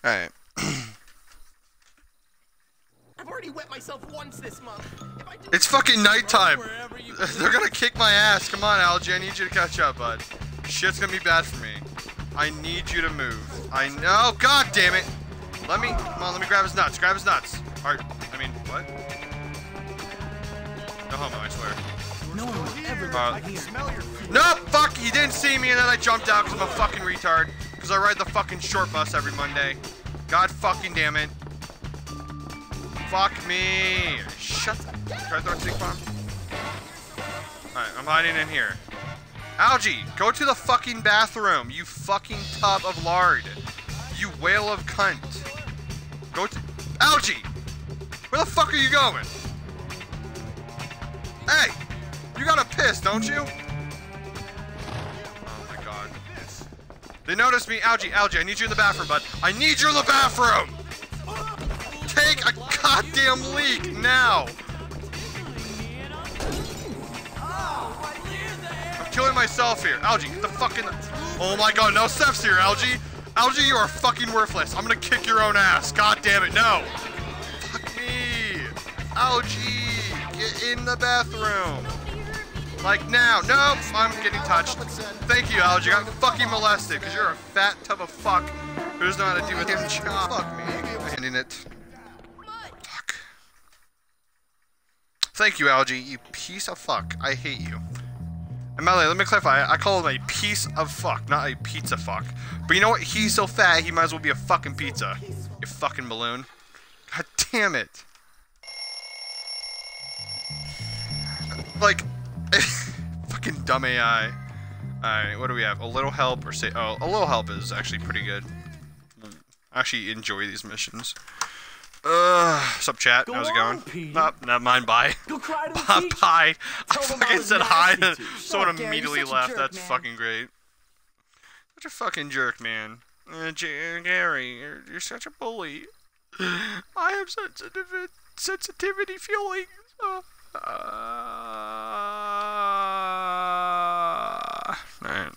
Alright. I've already wet myself once this month. If I do It's fucking nighttime. They're gonna kick my ass. Come on, Algie. I need you to catch up, bud. Shit's gonna be bad for me. I need you to move. I know. God damn it. Let me. Come on. Let me grab his nuts. Grab his nuts. All right. I mean, what? No homo. I swear. No one will ever Uh, let you here. Nope. Fuck. He didn't see me, and then I jumped out because I'm a fucking retard. Because I ride the fucking short bus every Monday. God fucking damn it. Fuck me. Shut. Try to throw a stink bomb. Alright, I'm hiding in here. Algie, go to the fucking bathroom, you fucking tub of lard. You whale of cunt. Go to. Algie! Where the fuck are you going? Hey! You gotta piss, don't you? Oh my god. They noticed me. Algie, Algie, I need you in the bathroom, bud. I need you in the bathroom! Take a goddamn leak now! I'm killing myself here. Algie, get the fucking. Oh my god, no Steph's here, Algie! Algie, you are fucking worthless. I'm gonna kick your own ass. God damn it, no! Fuck me! Algie! Get in the bathroom! Like now. Nope, I'm getting touched. Thank you, Algie. I got fucking molested because you're a fat tub of fuck who doesn't know how to do a damn job. Fuck me. I'm handing it. Fuck. Thank you, Algie. You piece of fuck. I hate you. And way, let me clarify. I call him a piece of fuck, not a pizza fuck. But you know what? He's so fat, he might as well be a fucking pizza. You fucking balloon. God damn it. Like, fucking dumb AI. Alright, what do we have? A little help or say. Oh, a little help is actually pretty good. I actually enjoy these missions. Uh, sup chat? How's it going? Oh, never mind. Bye. Go cry to Bye. Bye. I them I fucking said hi. to. Someone up, immediately left. jerk, That's man. fucking great. Such a fucking jerk, man. Uh, uh, Gary, you're, you're such a bully. I have sensitive sensitivity feelings. Uh, uh, alright.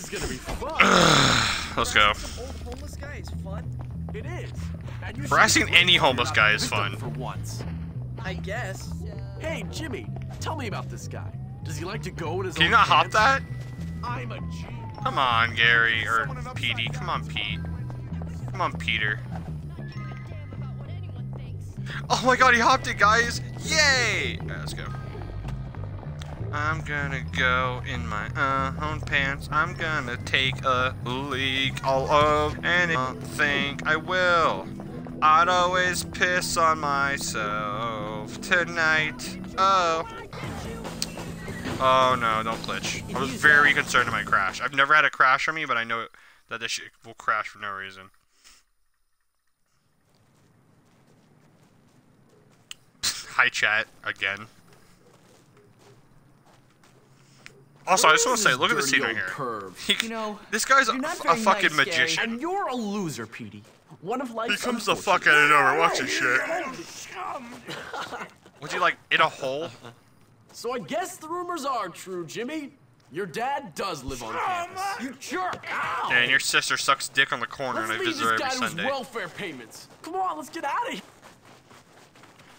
is gonna be fun. Let's go. Old homeless guy is fun. It is. And you Harassing should any you're homeless guy is fun. For once. I guess. Hey, Jimmy, tell me about this guy. Does he like to go in his Can you own not hop that? I'm a G. Come on, Gary or Petey. Come on, Pete. Come on, Peter. Oh my God, he hopped it, guys! Yay! Alright, let's go. I'm gonna go in my uh, own pants. I'm gonna take a leak all of, and I don't think I will. I'd always piss on myself tonight. Oh. Oh no, don't glitch. I was very concerned it might crash. I've never had a crash on me, but I know that this shit will crash for no reason. Hi chat again. Also, I just want to say, look at the scene right here. Perv. He- you know, this guy's a, you're not f- a fucking nice, Gary, magician. And you're a loser, Petey. One of life's He comes the fuck out of nowhere. Watch this shit. Was he like in a hole? So I guess the rumors are true, Jimmy. Your dad does live on campus. You jerk! Ow! Yeah, and your sister sucks dick on the corner, Let's and I leave visit her this every guy to his Sunday. welfare payments. Come on, let's get out of here.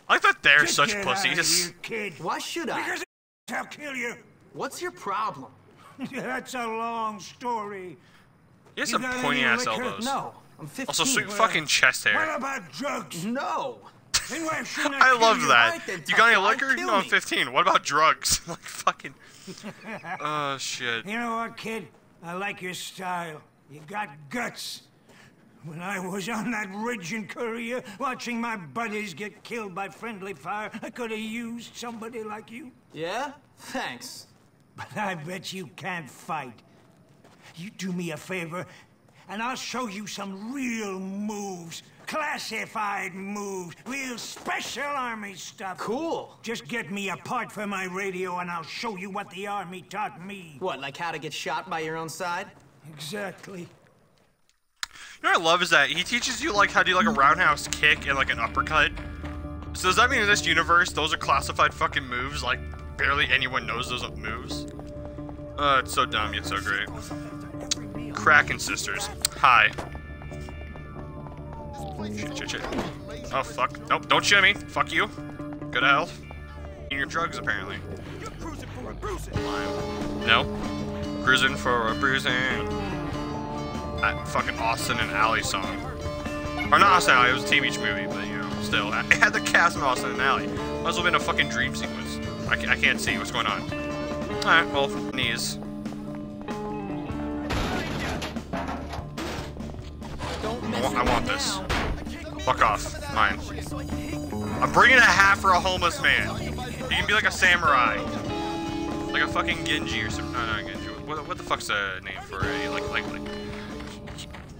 I thought they're Just such get out of pussies. here, kid. Why should I? Because I'll kill you. What's your problem? That's a long story. He has You some got pointy any ass liquor? elbows. No, I'm 15. Also, sweet Well, fucking chest hair. What about drugs? No. Then I I love you? that. Right You got any liquor? kill No, I'm 15. What about drugs? like fucking. Oh shit. You know what, kid? I like your style. You got guts. When I was on that ridge in Korea, watching my buddies get killed by friendly fire, I could have used somebody like you. Yeah? Thanks. But I bet you can't fight. You do me a favor, and I'll show you some real moves. Classified moves. Real special army stuff. Cool. Just get me a part for my radio, and I'll show you what the army taught me. What, like how to get shot by your own side? Exactly. You know what I love is that he teaches you like how to do like a roundhouse kick and like an uppercut. So does that mean in this universe those are classified fucking moves? Like barely anyone knows those moves. Uh, it's so dumb yet so great. Kraken sisters. Hi. Shit, shit, shit. Oh fuck. Nope, don't shoot me. Fuck you. Go to hell. In your drugs apparently. No. Cruising for a bruising. That fucking Austin and Ally song. Or not Austin Ally, it was a TV movie, but you know, still. It had the cast of Austin and Ally. As well been a fucking dream sequence. I, I can't see what's going on. Alright, well, knees. I want, I want this. Fuck off. Mine. I'm bringing a hat for a homeless man. He can be like a samurai. Like a fucking Genji or something. No, not Genji. What, what the fuck's the name for a, like, like, like...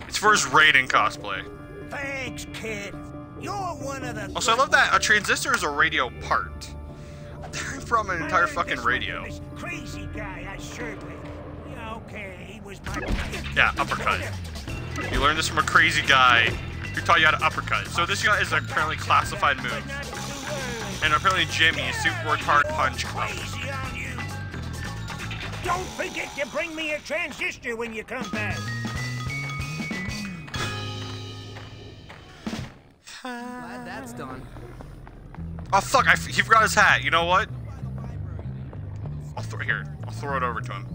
It's for his Raiden cosplay. Thanks, kid. You're one of the. Also, I love that a transistor is a radio part. From an entire fucking radio. Crazy guy I served with. Yeah, okay, he was my. Yeah, uppercut. You learned this from a crazy guy who taught you how to uppercut. So this guy is apparently classified move. And apparently Jimmy, is super word hard punch. Crazy on you. Don't forget to bring me a transistor when you come back. Glad that's done. Oh fuck! I f he forgot his hat. You know what? I'll throw here. I'll throw it over to him.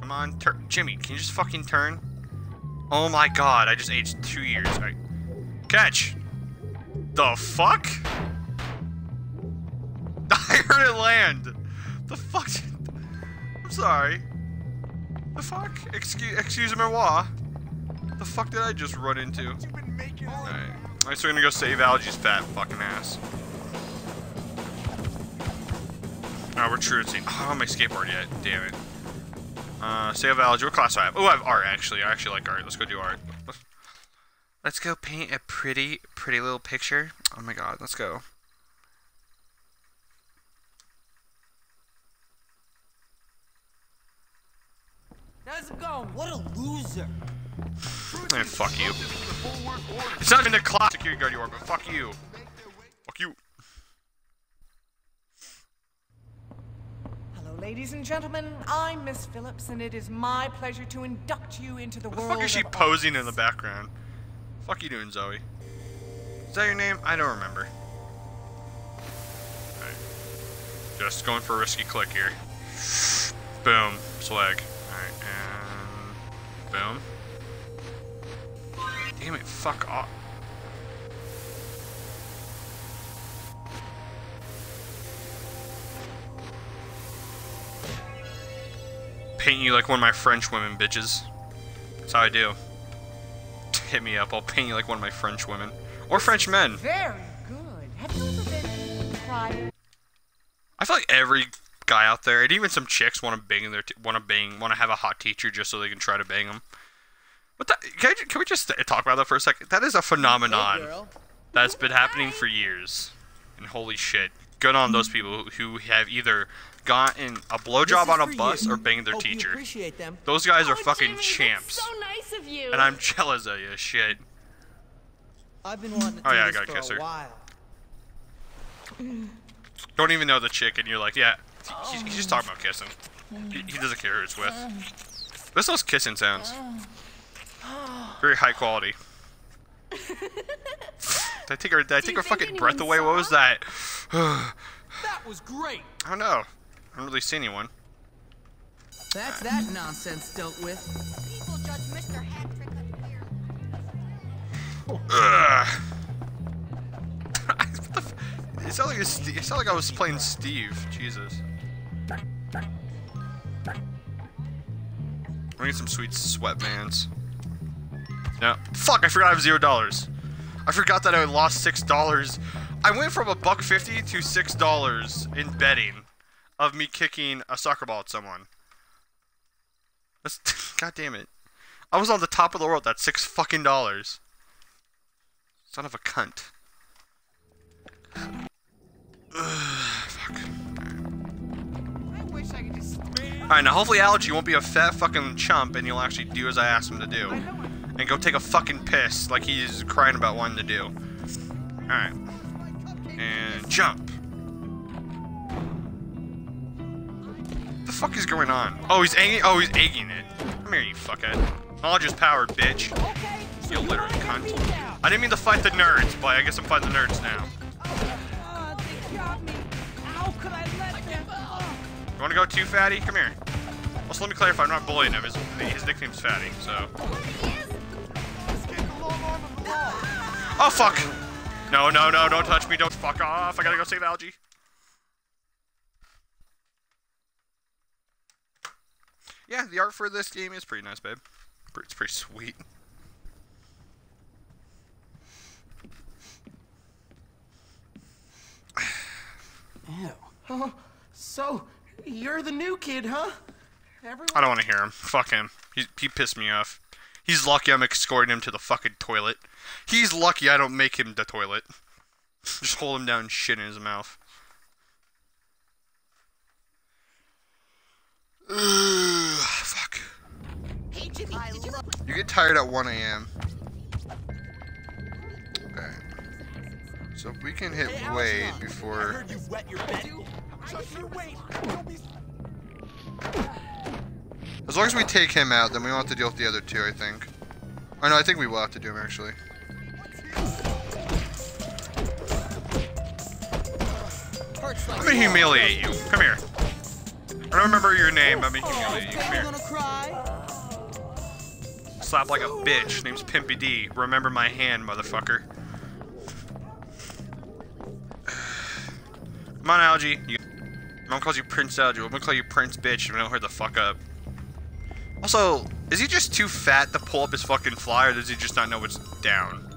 Come on, tur Jimmy. Can you just fucking turn? Oh my god! I just aged two years. Right. Catch. The fuck? I heard it land. The fuck? I'm sorry. The fuck? Excuse, excuse me, what? The fuck did I just run into? Alright. Alright, so we're gonna go save Algie's fat fucking ass. Oh, we're truancy. Oh, I don't have my skateboard yet. Damn it. Uh, save Algie. What class do I have? Oh, I have art, actually. I actually like art. Let's go do art. Let's go paint a pretty, pretty little picture. Oh my god, let's go. How's it going? What a loser. Man, fuck you. It's not even the class security guard you are, but fuck you. Fuck you. Hello, Ladies and gentlemen, I'm Miss Phillips, and it is my pleasure to induct you into the What the world fuck is she posing in the background? Fuck you doing, Zoe? Is that your name? I don't remember. Alright. Just going for a risky click here. Boom. Swag. Alright, and... Boom. Damn it, fuck off. Paint you like one of my French women, bitches. That's how I do. Hit me up, I'll paint you like one of my French women. Or French men. Very good. Have you ever been private? I feel like every guy out there, and even some chicks, want to bang their, t- want to bang, want to have a hot teacher just so they can try to bang them. What the? Can, I, can we just talk about that for a second? That is a phenomenon that's been happening for years, and holy shit, good on those people who have either gotten a blowjob on a bus or banged their Hope teacher. Those guys are Oh, fucking Jimmy, champs, so nice of you. and I'm jealous of you. Shit. I've been wanting to Oh, yeah, I gotta kiss her. Don't even know the chick, and you're like, yeah, he's, he's just talking about oh. kissing. He, he doesn't care who it's with. This those kissing sounds. Very high quality. did I take her? Did I take her fucking breath away? What was that? That was great. I don't know. I don't really see anyone. That's that nonsense dealt with. People judge Mr. Hattrick up here. Ugh. What the f- it sounded like a Ste- it sounded like I was playing Steve. Jesus. I need some sweet sweatbands. No. Fuck, I forgot I have zero dollars. I forgot that I lost six dollars. I went from a buck fifty to six dollars in betting of me kicking a soccer ball at someone. That's god damn it. I was on the top of the world That's six fucking dollars. Son of a cunt. Ugh, fuck. I wish I could just. Alright, now hopefully Algie won't be a fat fucking chump and he'll actually do as I asked him to do. And go take a fucking piss like he's crying about wanting to do. Alright. And jump. The fuck is going on? Oh, he's egging. Oh, he's egging it. Come here, you fuckhead. Knowledge is power, bitch. You illiterate cunt. I didn't mean to fight the nerds, but I guess I'm fighting the nerds now. They got me. How could I let them? You wanna go too, Fatty? Come here. Also, let me clarify, I'm not bullying him. His, his nickname's Fatty, so. Oh, fuck! No, no, no, don't touch me, don't fuck off. I gotta go save Algie. Yeah, the art for this game is pretty nice, babe. It's pretty sweet. Ew. Oh, so you're the new kid, huh? Everyone. I don't want to hear him. Fuck him. He, he pissed me off. He's lucky I'm escorting him to the fucking toilet. He's lucky I don't make him the toilet. Just hold him down and shit in his mouth. Ugh, fuck. Hey, Jimmy, did you? You get tired at 1 a.m. Okay. So if we can hit Wade uh, before. you wet your bed. Just you wait. You'll be As long as we take him out, then we won't have to deal with the other two, I think. Or no, I think we will have to do him, actually. I'm gonna humiliate you. Come here. I don't remember your name, but humiliate you. Come here. Slap like a bitch. Name's Pimpy D. Remember my hand, motherfucker. Come on, Algie. You... Mom calls you Prince Algie. I'm gonna call you Prince Bitch and we don't hurt the fuck up. Also, is he just too fat to pull up his fucking fly, or does he just not know what's down?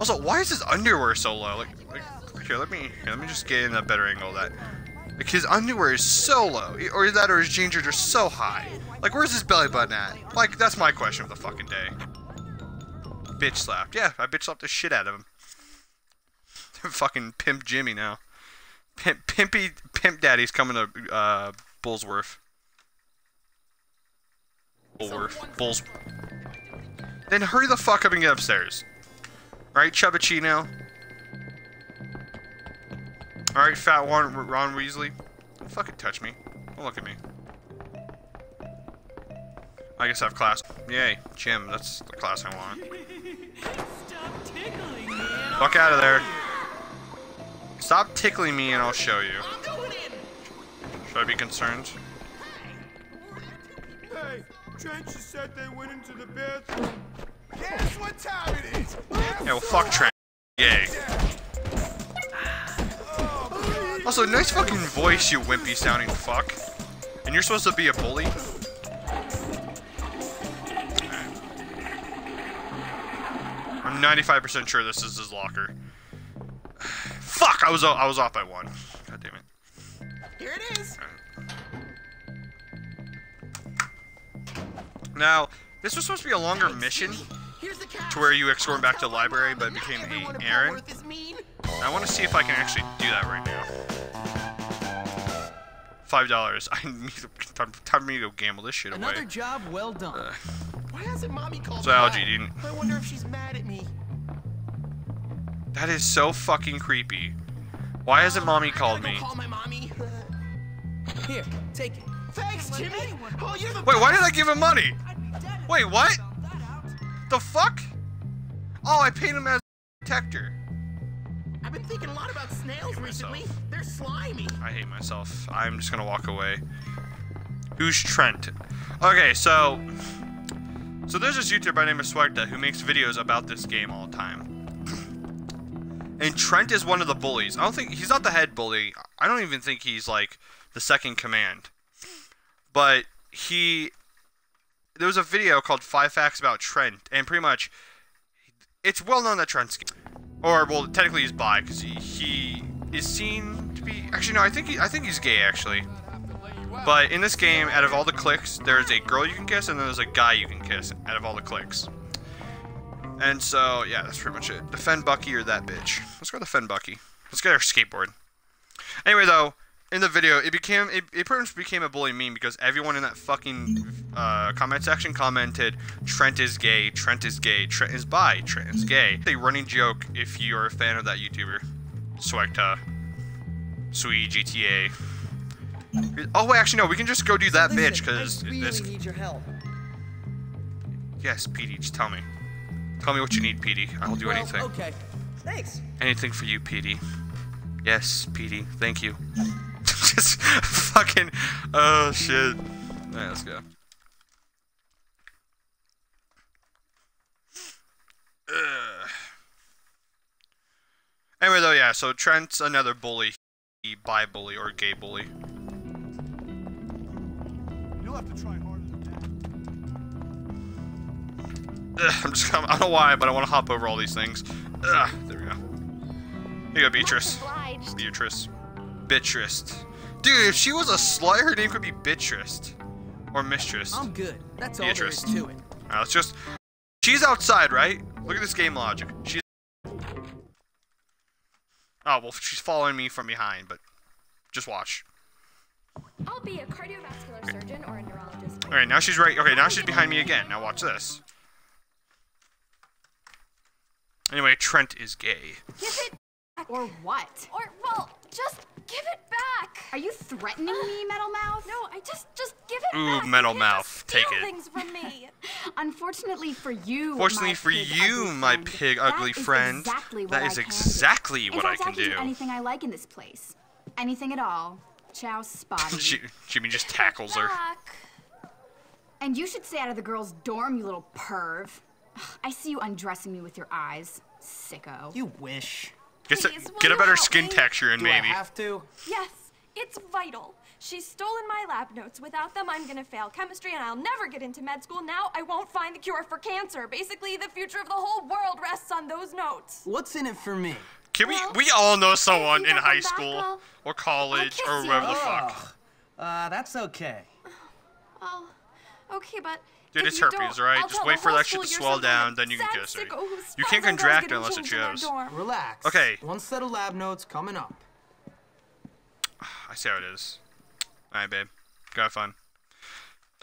Also, why is his underwear so low? Like, like here, let me here, let me just get in a better angle of that. His underwear is so low, or that, or his jeans are just so high. Like, where's his belly button at? Like, that's my question of the fucking day. Bitch slapped. Yeah, I bitch slapped the shit out of him. fucking pimp Jimmy now. Pimp, pimpy, pimp daddy's coming to uh, Bullsworth. Bullworth. Bulls. Then hurry the fuck up and get upstairs. Right, Chubachino? Alright, fat one, Ron Weasley. Don't fucking touch me. Don't look at me. I guess I have class. Yay, gym. That's the class I want. Fuck out of there. Stop tickling me and I'll show you. Should I be concerned? Hey, Trent just said they went into the bathroom. Guess what time it is? Yeah, well, fuck Trent. Yay. Also, nice fucking voice, you wimpy sounding fuck. And you're supposed to be a bully? I'm 95% sure this is his locker. Fuck! I was I was off by one. God damn it. Here it is. Now, this was supposed to be a longer mission to where you escort back to the library, but it became a errand. I want to see if I can actually do that right now. Five dollars. I need to, time, time for me to go gamble this shit away. Another job well done. Uh, why hasn't mommy called So me Algie, didn't- I wonder if she's mad at me. That is so fucking creepy. Why hasn't mommy called me? Call my mommy. Here, take it. Thanks, Jimmy. Oh, you're the Wait, why did I give him money? Wait, what? The fuck? Oh, I paid him as a protector. I've been thinking a lot about snails recently. They're slimy. I hate myself. I'm just gonna walk away. Who's Trent? Okay, so so there's this YouTuber by the name of Swegta who makes videos about this game all the time. And Trent is one of the bullies. I don't think he's not the head bully. I don't even think he's like the second command. But he there was a video called Five Facts About Trent, and pretty much it's well known that Trent's. Or well technically he's bi because he, he is seen to be actually no I think he, I think he's gay actually. But in this game, out of all the clicks, there's a girl you can kiss and then there's a guy you can kiss out of all the clicks. And so yeah, that's pretty much it. Defend Bucky or that bitch. Let's go defend Bucky. Let's get our skateboard. Anyway though, in the video, it became it, it pretty much became a bully meme because everyone in that fucking uh, comment section commented Trent is gay, Trent is gay, Trent is bi, Trent is gay. A running joke if you're a fan of that YouTuber, Swegta, Sui GTA. Oh wait, actually no, we can just go do that bitch because this. need your help. Yes, Petey, just tell me. Tell me what you need, Petey. I'll do Well, anything. Okay. Thanks. Anything for you, Petey. Yes, Petey. Thank you. Just fucking. Oh shit. Alright, let's go. Ugh. Anyway, though, yeah. So Trent's another bully, He bi bully or gay bully. You'll have to try harder than that. Ugh, I'm just. I don't know why, but I want to hop over all these things. Ugh, there we go. Here you go, Beatrice. Beatrice. Beatrice. Dude, if she was a slut, her name could be Beatrice. Or Mistress. I'm good. That's all Beatrice. there is to it. Alright, let's just. She's outside, right? Look at this game logic. She's. Oh, well, she's following me from behind, but just watch. I'll be a cardiovascular surgeon or a neurologist. Alright, now she's right. Okay, now she's behind me again. Now watch this. Anyway, Trent is gay. Give it back. Or what? Or, well, just give it back. Are you threatening me, Metal Mouth? No, I just, just give it Ooh, back. Metal Mouth, just steal take it. things from me. Unfortunately for you, Fortunately my for pig you, ugly my friend, pig that ugly is friend, exactly what I can do. exactly In what I fact, can I can do. anything I like in this place. Anything at all. Ciao, Spotty. Jimmy just tackles her. And you should stay out of the girls' dorm, you little perv. I see you undressing me with your eyes. Sicko. You wish. Get, a, Please, will get a better skin me? texture and Do I have to? Yes, it's vital. She's stolen my lab notes. Without them, I'm gonna fail chemistry and I'll never get into med school. Now I won't find the cure for cancer. Basically, the future of the whole world rests on those notes. What's in it for me? Can we? We all know someone in high come back, school or college kiss or you. wherever the fuck. Uh, that's okay. Well, okay, but. Dude, if it's herpes, right? Just wait for that shit to swell down, then you can sad kiss her. You can't contract it unless it changed in their shows. Relax. Okay. One set of lab notes coming up. I see how it is. Alright, babe. Go have fun.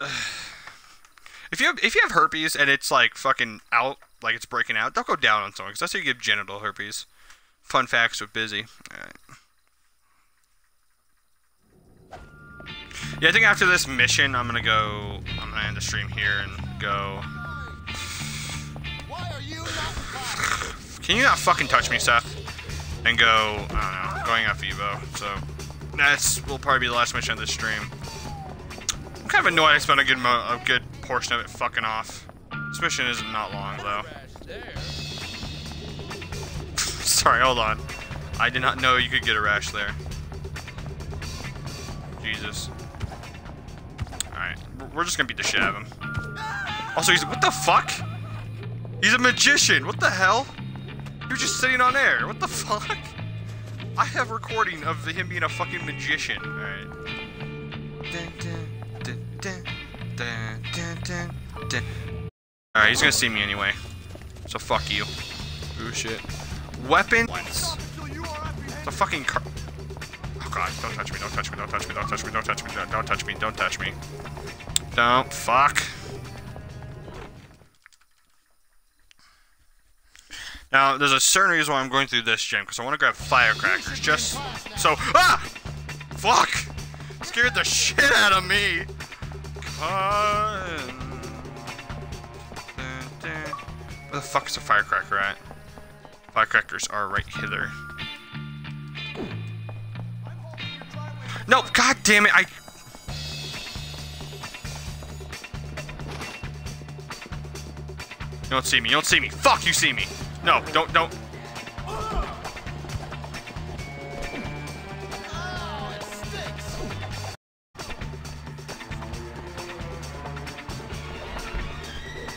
if you have if you have herpes and it's like fucking out, like it's breaking out, don't go down on someone because that's how you get genital herpes. Fun facts with busy. Alright. Yeah, I think after this mission, I'm gonna go. I'm gonna end the stream here and go. Can you not fucking touch me, Seth? And go. I don't know. Going off Evo. So that's will probably be the last mission of this stream. I'm kind of annoyed I spent a good a good portion of it fucking off. This mission is not long though. Sorry, hold on. I did not know you could get a rash there. Jesus. Alright, we're just gonna beat the shit out of him. Also, he's- what the fuck? He's a magician, what the hell? You're just sitting on air, what the fuck? I have recording of him being a fucking magician. Alright. Alright, he's gonna see me anyway. So fuck you. Ooh shit. Weapons. The fucking car. Oh god, don't touch me, don't touch me, don't touch me, don't touch me, don't touch me, don't, don't touch me, don't touch me. Don't, fuck. Now, there's a certain reason why I'm going through this gym, because I want to grab firecrackers, just so- Ah! Fuck! Scared the shit out of me! Come Where the fuck is a firecracker at? Firecrackers are right hither. No, god damn it, I... You don't see me, you don't see me. Fuck, you see me. No, don't, don't.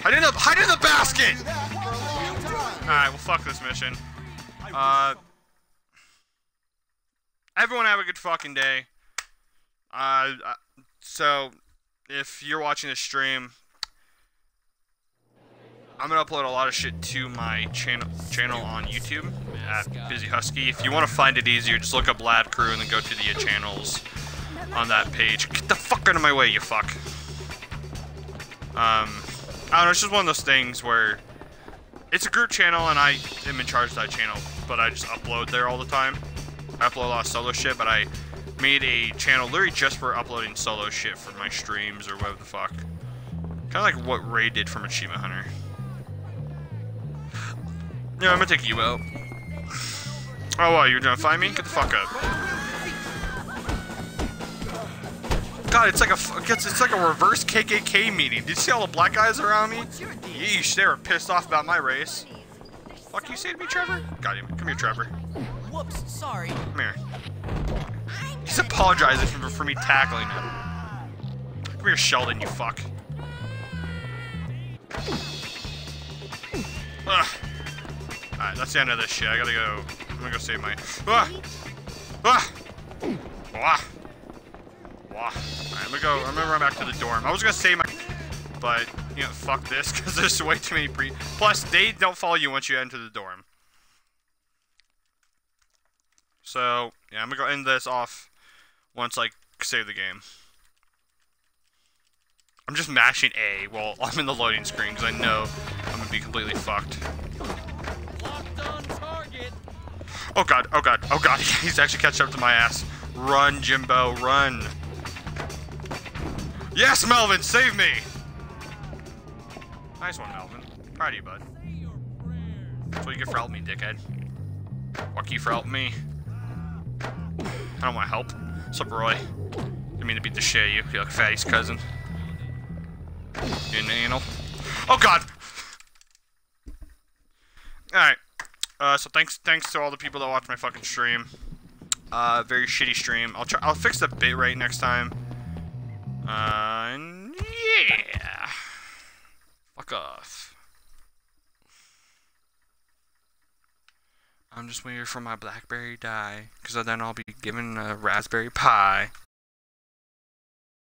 Hide in the, hide in the basket! Alright, well fuck this mission. Uh... Everyone have a good fucking day. Uh, uh, so, if you're watching this stream, I'm gonna upload a lot of shit to my channel channel on YouTube at Busy Husky. If you want to find it easier, just look up Lad Crew and then go to the channels on that page. Get the fuck out of my way, you fuck. Um, I don't know. It's just one of those things where it's a group channel and I am in charge of that channel, but I just upload there all the time. I upload a lot of solo shit, but I made a channel literally just for uploading solo shit for my streams or whatever the fuck. Kind of like what Ray did from Achievement Hunter. Yeah, I'm gonna take you out. Oh, what? You're gonna find me? Get the fuck up. God, it's like a it's, it's like a reverse KKK meeting. Did you see all the black guys around me? Yeesh, they were pissed off about my race. Fuck you say to me, Trevor? God damn it. Come here, Trevor. Whoops, sorry. Come here. He's apologizing for, for me tackling him. Come here, Sheldon, you fuck. Ugh. Alright, that's the end of this shit. I gotta go. I'm gonna go save my. Ah! Ah! Wah! Wah! Alright, I'm gonna go. I'm gonna run back to the dorm. I was gonna save my. But, you know, fuck this, because there's way too many pre. Plus, they don't follow you once you enter the dorm. So, yeah, I'm gonna go end this off once I save the game. I'm just mashing A while I'm in the loading screen because I know I'm gonna be completely fucked. Oh god, oh god, oh god, he's actually catching up to my ass. Run, Jimbo, run. Yes, Melvin, save me! Nice one, Melvin. Proud of you, bud. That's what you get for helping me, dickhead. Fuck you for helping me. I don't want help. What's up, Roy? Didn't mean to beat the shit out of you. You like Fatty's cousin. You an anal. Oh god! Alright. Uh, so thanks thanks to all the people that watch my fucking stream. Uh, very shitty stream. I'll try I'll fix the bitrate next time. Uh, yeah. Fuck off. I'm just waiting for my blackberry die, because then I'll be given a raspberry pie.